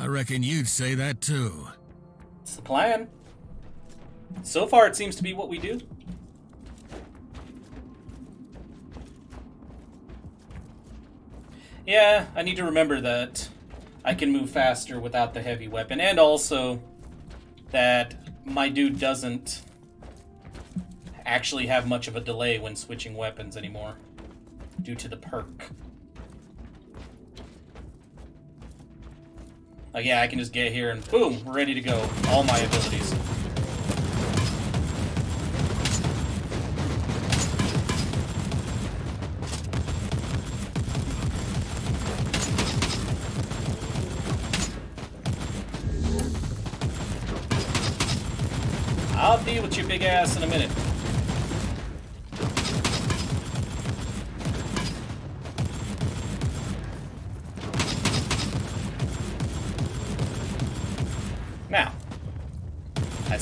I reckon you'd say that too. It's the plan. So far, it seems to be what we do. Yeah, I need to remember that I can move faster without the heavy weapon, and also that my dude doesn't actually have much of a delay when switching weapons anymore due to the perk. Like, yeah, I can just get here and boom, we're ready to go. All my abilities. I'll deal with your big ass in a minute.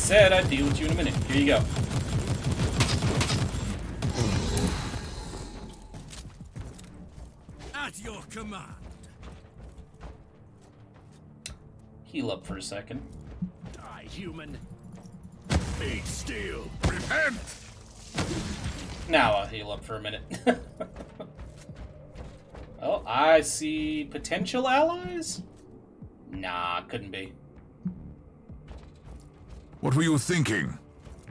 Said I'd deal with you in a minute. Here you go. At your command. Heal up for a second. Die, human. Be still. Repent! Now I'll heal up for a minute. oh, I see potential allies? Nah, couldn't be. What were you thinking?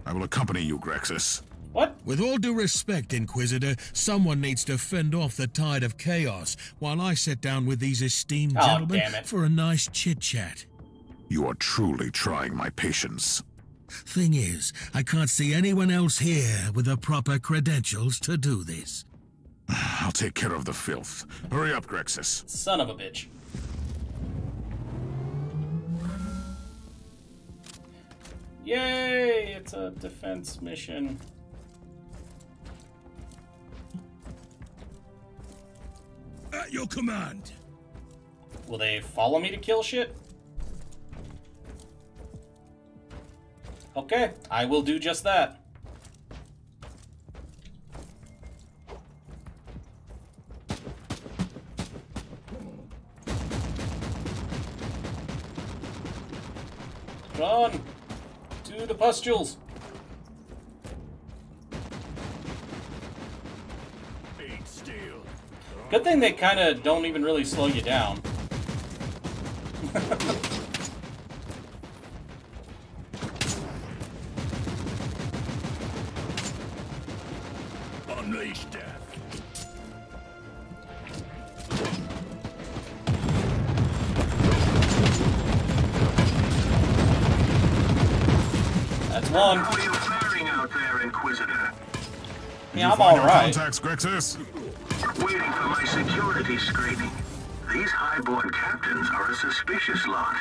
I will accompany you, Grexus. What? With all due respect, Inquisitor, someone needs to fend off the tide of chaos while I sit down with these esteemed Oh, gentlemen for a nice chit-chat. You are truly trying my patience. Thing is, I can't see anyone else here with the proper credentials to do this. I'll take care of the filth. Hurry up, Grexus. Son of a bitch. Yay! It's a defense mission. At your command. Will they follow me to kill shit? Okay, I will do just that. Run! The pustules! Good thing they kind of don't even really slow you down. I'm Find your alright. contacts, Grexus? Waiting for my security screening. These highborn captains are a suspicious lot.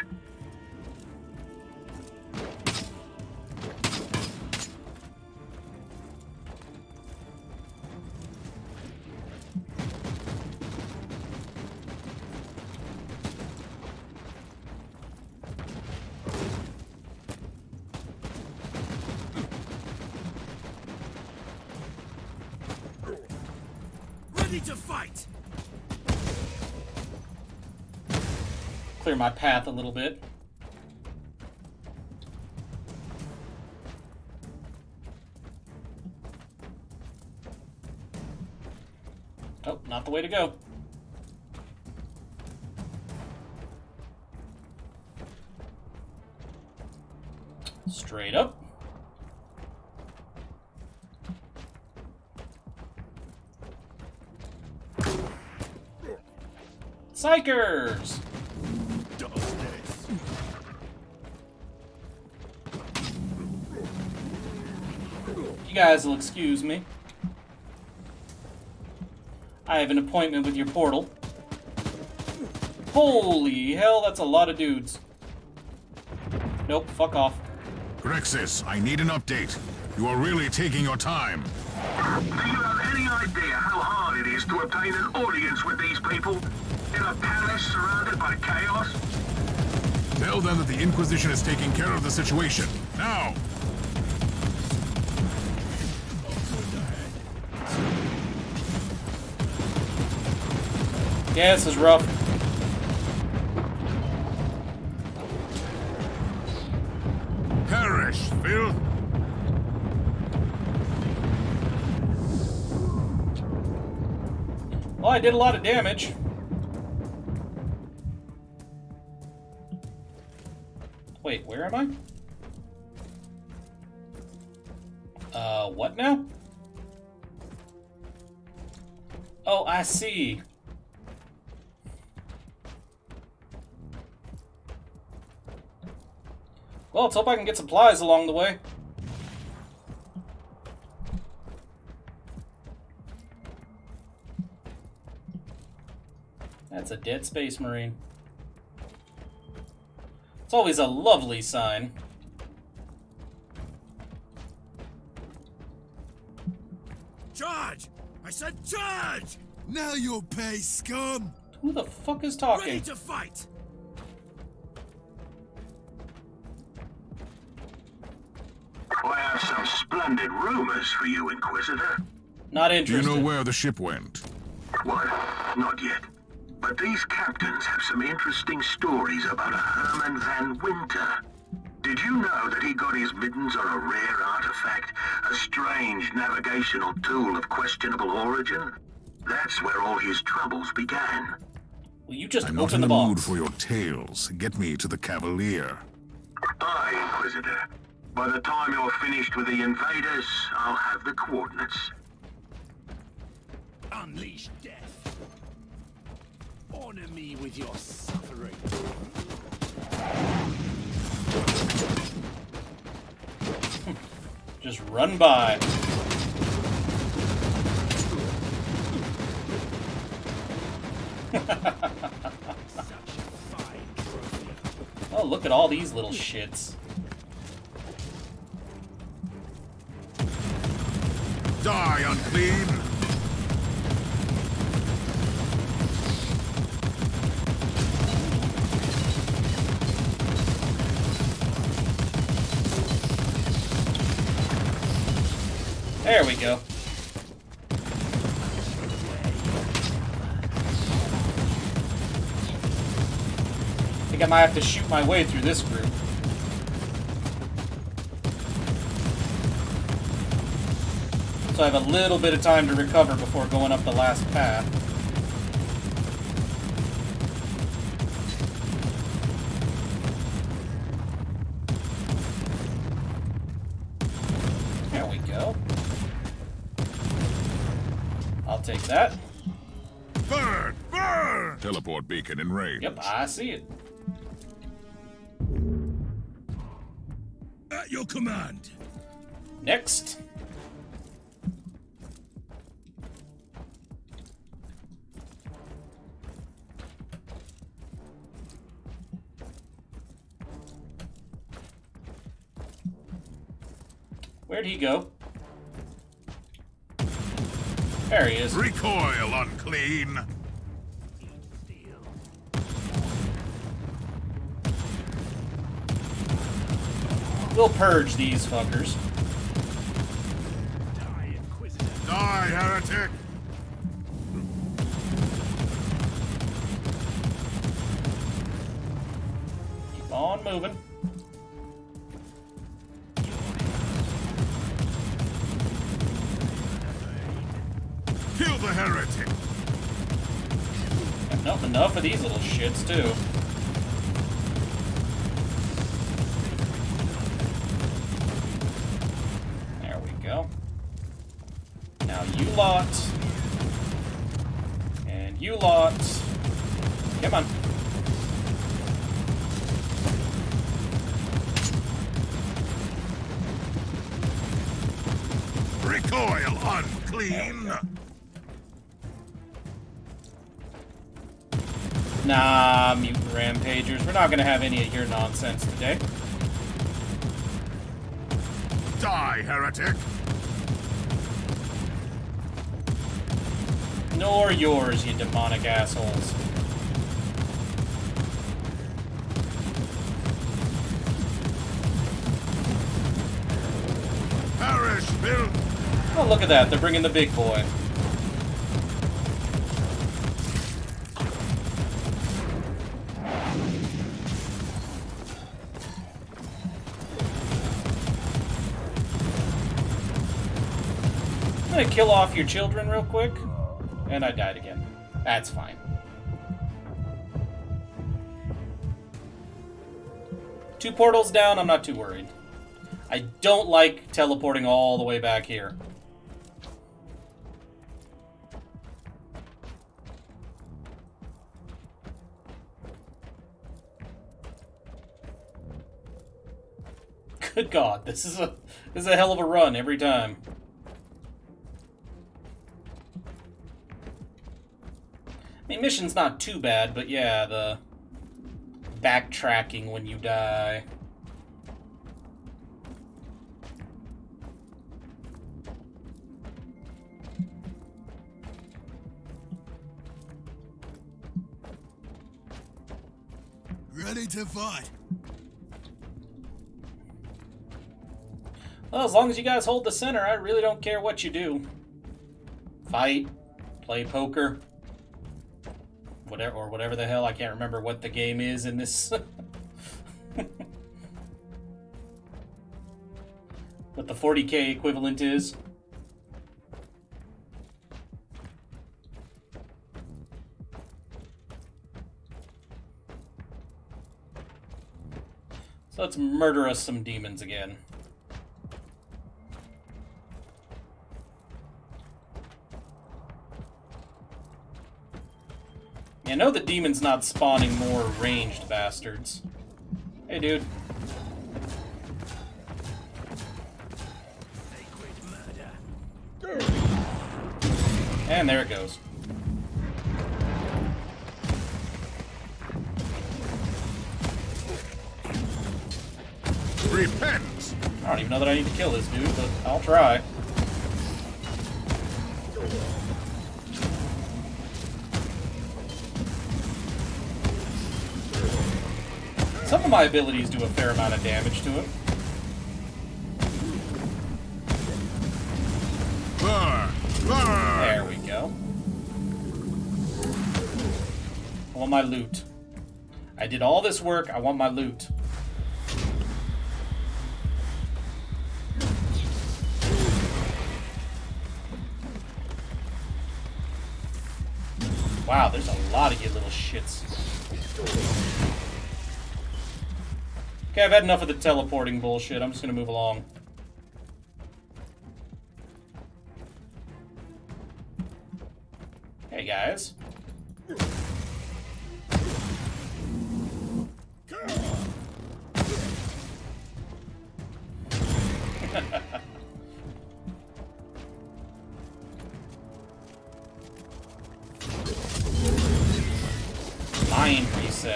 Clear my path a little bit. Oh, not the way to go. Straight up. Psykers! Guys will excuse me. I have an appointment with your portal. Holy hell, that's a lot of dudes. Nope, fuck off. Grexus, I need an update. You are really taking your time. Do you have any idea how hard it is to obtain an audience with these people? In a palace surrounded by chaos? Tell them that the Inquisition is taking care of the situation. Now! Yeah, this is rough. Perish, Phil! Well, I did a lot of damage. Wait, where am I? Uh, what now? Oh, I see. Well, let's hope I can get supplies along the way. That's a dead space marine. It's always a lovely sign. Charge! I said charge! Now you'll pay, scum! Who the fuck is talking? Ready to fight! Splendid rumors for you, Inquisitor. Not interested. Do you know where the ship went? What? Not yet. But these captains have some interesting stories about a Herman Van Winter. Did you know that he got his middens on a rare artifact? A strange navigational tool of questionable origin? That's where all his troubles began. Will you just I'm not in the the mood box? for your tales. Get me to the Cavalier. Aye, Inquisitor. By the time you're finished with the invaders, I'll have the coordinates. Unleash death! Honor me with your suffering! Just run by. Oh, look at all these little shits. Die, unclean! There we go. I think I might have to shoot my way through this group. So I have a little bit of time to recover before going up the last path. There we go. I'll take that. Burn! Burn! Teleport beacon in range. Yep, I see it. At your command! Next. Where'd he go? There he is. Recoil, unclean! We'll purge these fuckers. Die, Inquisitor! Die, heretic! Keep on moving. Kill the heretic! Enough, enough of these little shits, too. There we go. Now you lot. And you lot. Come on. Recoil, unclean! Nah, mutant rampagers. We're not gonna have any of your nonsense today. Die, heretic! Nor yours, you demonic assholes. Perish, Bill! Oh, look at that. They're bringing the big boy. Gonna kill off your children real quick. And I died again. That's fine. Two portals down, I'm not too worried. I don't like teleporting all the way back here. Good God, this is a this is a hell of a run every time. I mean, mission's not too bad, but yeah, the backtracking when you die. Ready to fight. Well, as long as you guys hold the center, I really don't care what you do. Fight, play poker, whatever or whatever the hell. I can't remember what the game is in this. what the 40k equivalent is. So let's murder us some demons again. I know the demon's not spawning more ranged bastards. Hey, dude. And there it goes. Repent! I don't even know that I need to kill this dude, but I'll try. Some of my abilities do a fair amount of damage to! Burn! There we go. I want my loot. I did all this work, I want my loot. Wow, there's a lot of you little shits. Okay, I've had enough of the teleporting bullshit. I'm just gonna move along. Hey, guys.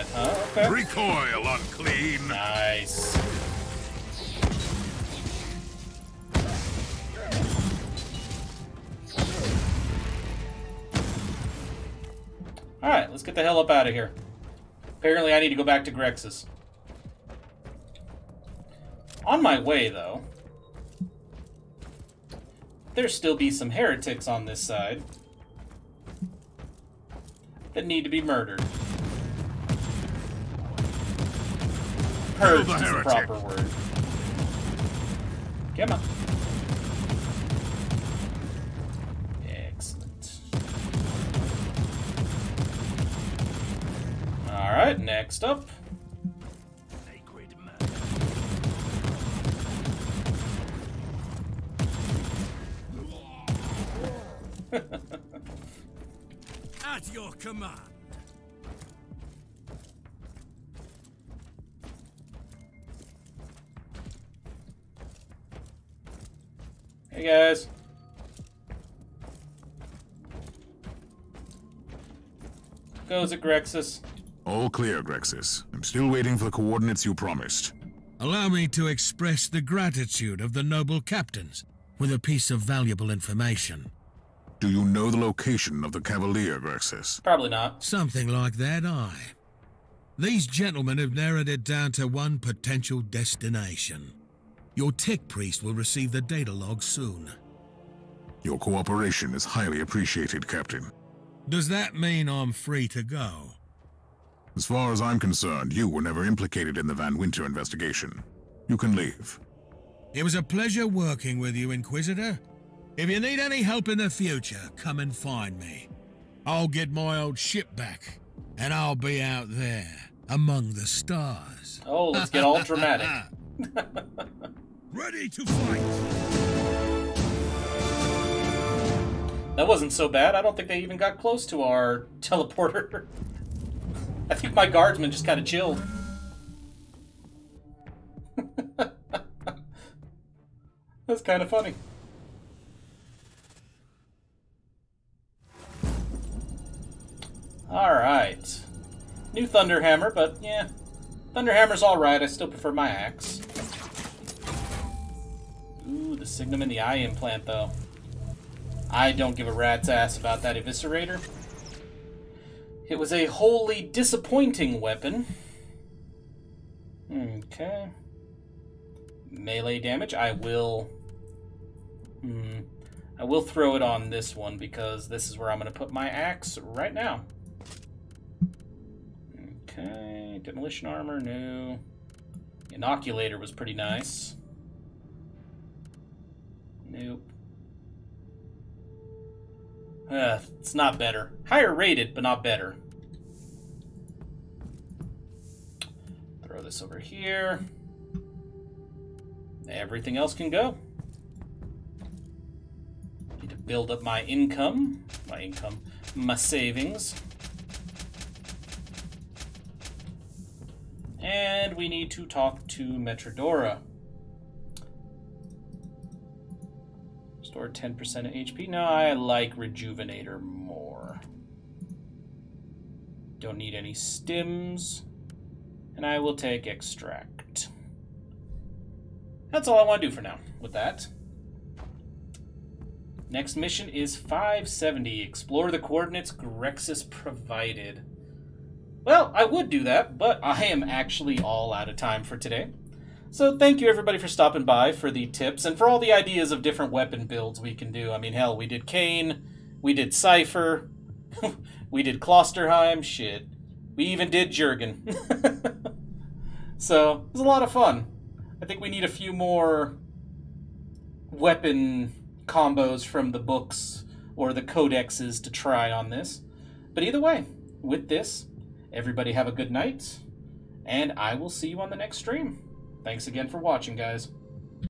Reset, huh? Okay. Recoil, unclean! Nice. Alright, let's get the hell up out of here. Apparently I need to go back to Grexus. On my way, though, there still be some heretics on this side that need to be murdered. Purged the is the proper word. Come on. Excellent. Alright, next up. At your command. Hey guys. Goes at Grexus. All clear, Grexis. I'm still waiting for the coordinates you promised. Allow me to express the gratitude of the noble captains with a piece of valuable information. Do you know the location of the Cavalier, Grexis? Probably not. Something like that, I. These gentlemen have narrowed it down to one potential destination. Your tech priest will receive the data log soon. Your cooperation is highly appreciated, Captain. Does that mean I'm free to go? As far as I'm concerned, you were never implicated in the Van Winter investigation. You can leave. It was a pleasure working with you, Inquisitor. If you need any help in the future, come and find me. I'll get my old ship back, and I'll be out there, among the stars. Oh, let's get all dramatic. Ready to fight! That wasn't so bad. I don't think they even got close to our teleporter. I think my guardsman just kind of chilled. That's kind of funny. Alright. New Thunderhammer, but yeah. Thunderhammer's alright. I still prefer my axe. The Signum and the eye implant, though. I don't give a rat's ass about that Eviscerator. It was a wholly disappointing weapon. Okay. Melee damage, I will... Hmm. I will throw it on this one because this is where I'm going to put my axe right now. Okay, demolition armor, no. Inoculator was pretty nice. Nope. Uh, it's not better. Higher rated, but not better. Throw this over here. Everything else can go. Need to build up my income. My income. My savings. And we need to talk to Metrodora. Restore 10% of HP. No, I like Rejuvenator more. Don't need any stims. And I will take Extract. That's all I want to do for now with that. Next mission is 570. Explore the coordinates Grexis provided. Well, I would do that, but I am actually all out of time for today. So thank you everybody for stopping by for the tips and for all the ideas of different weapon builds we can do. I mean, hell, we did Cain, we did Cypher, we did Klosterheim, shit. We even did Jurgen. so, it was a lot of fun. I think we need a few more weapon combos from the books or the codexes to try on this. But either way, with this, everybody have a good night, and I will see you on the next stream. Thanks again for watching, guys.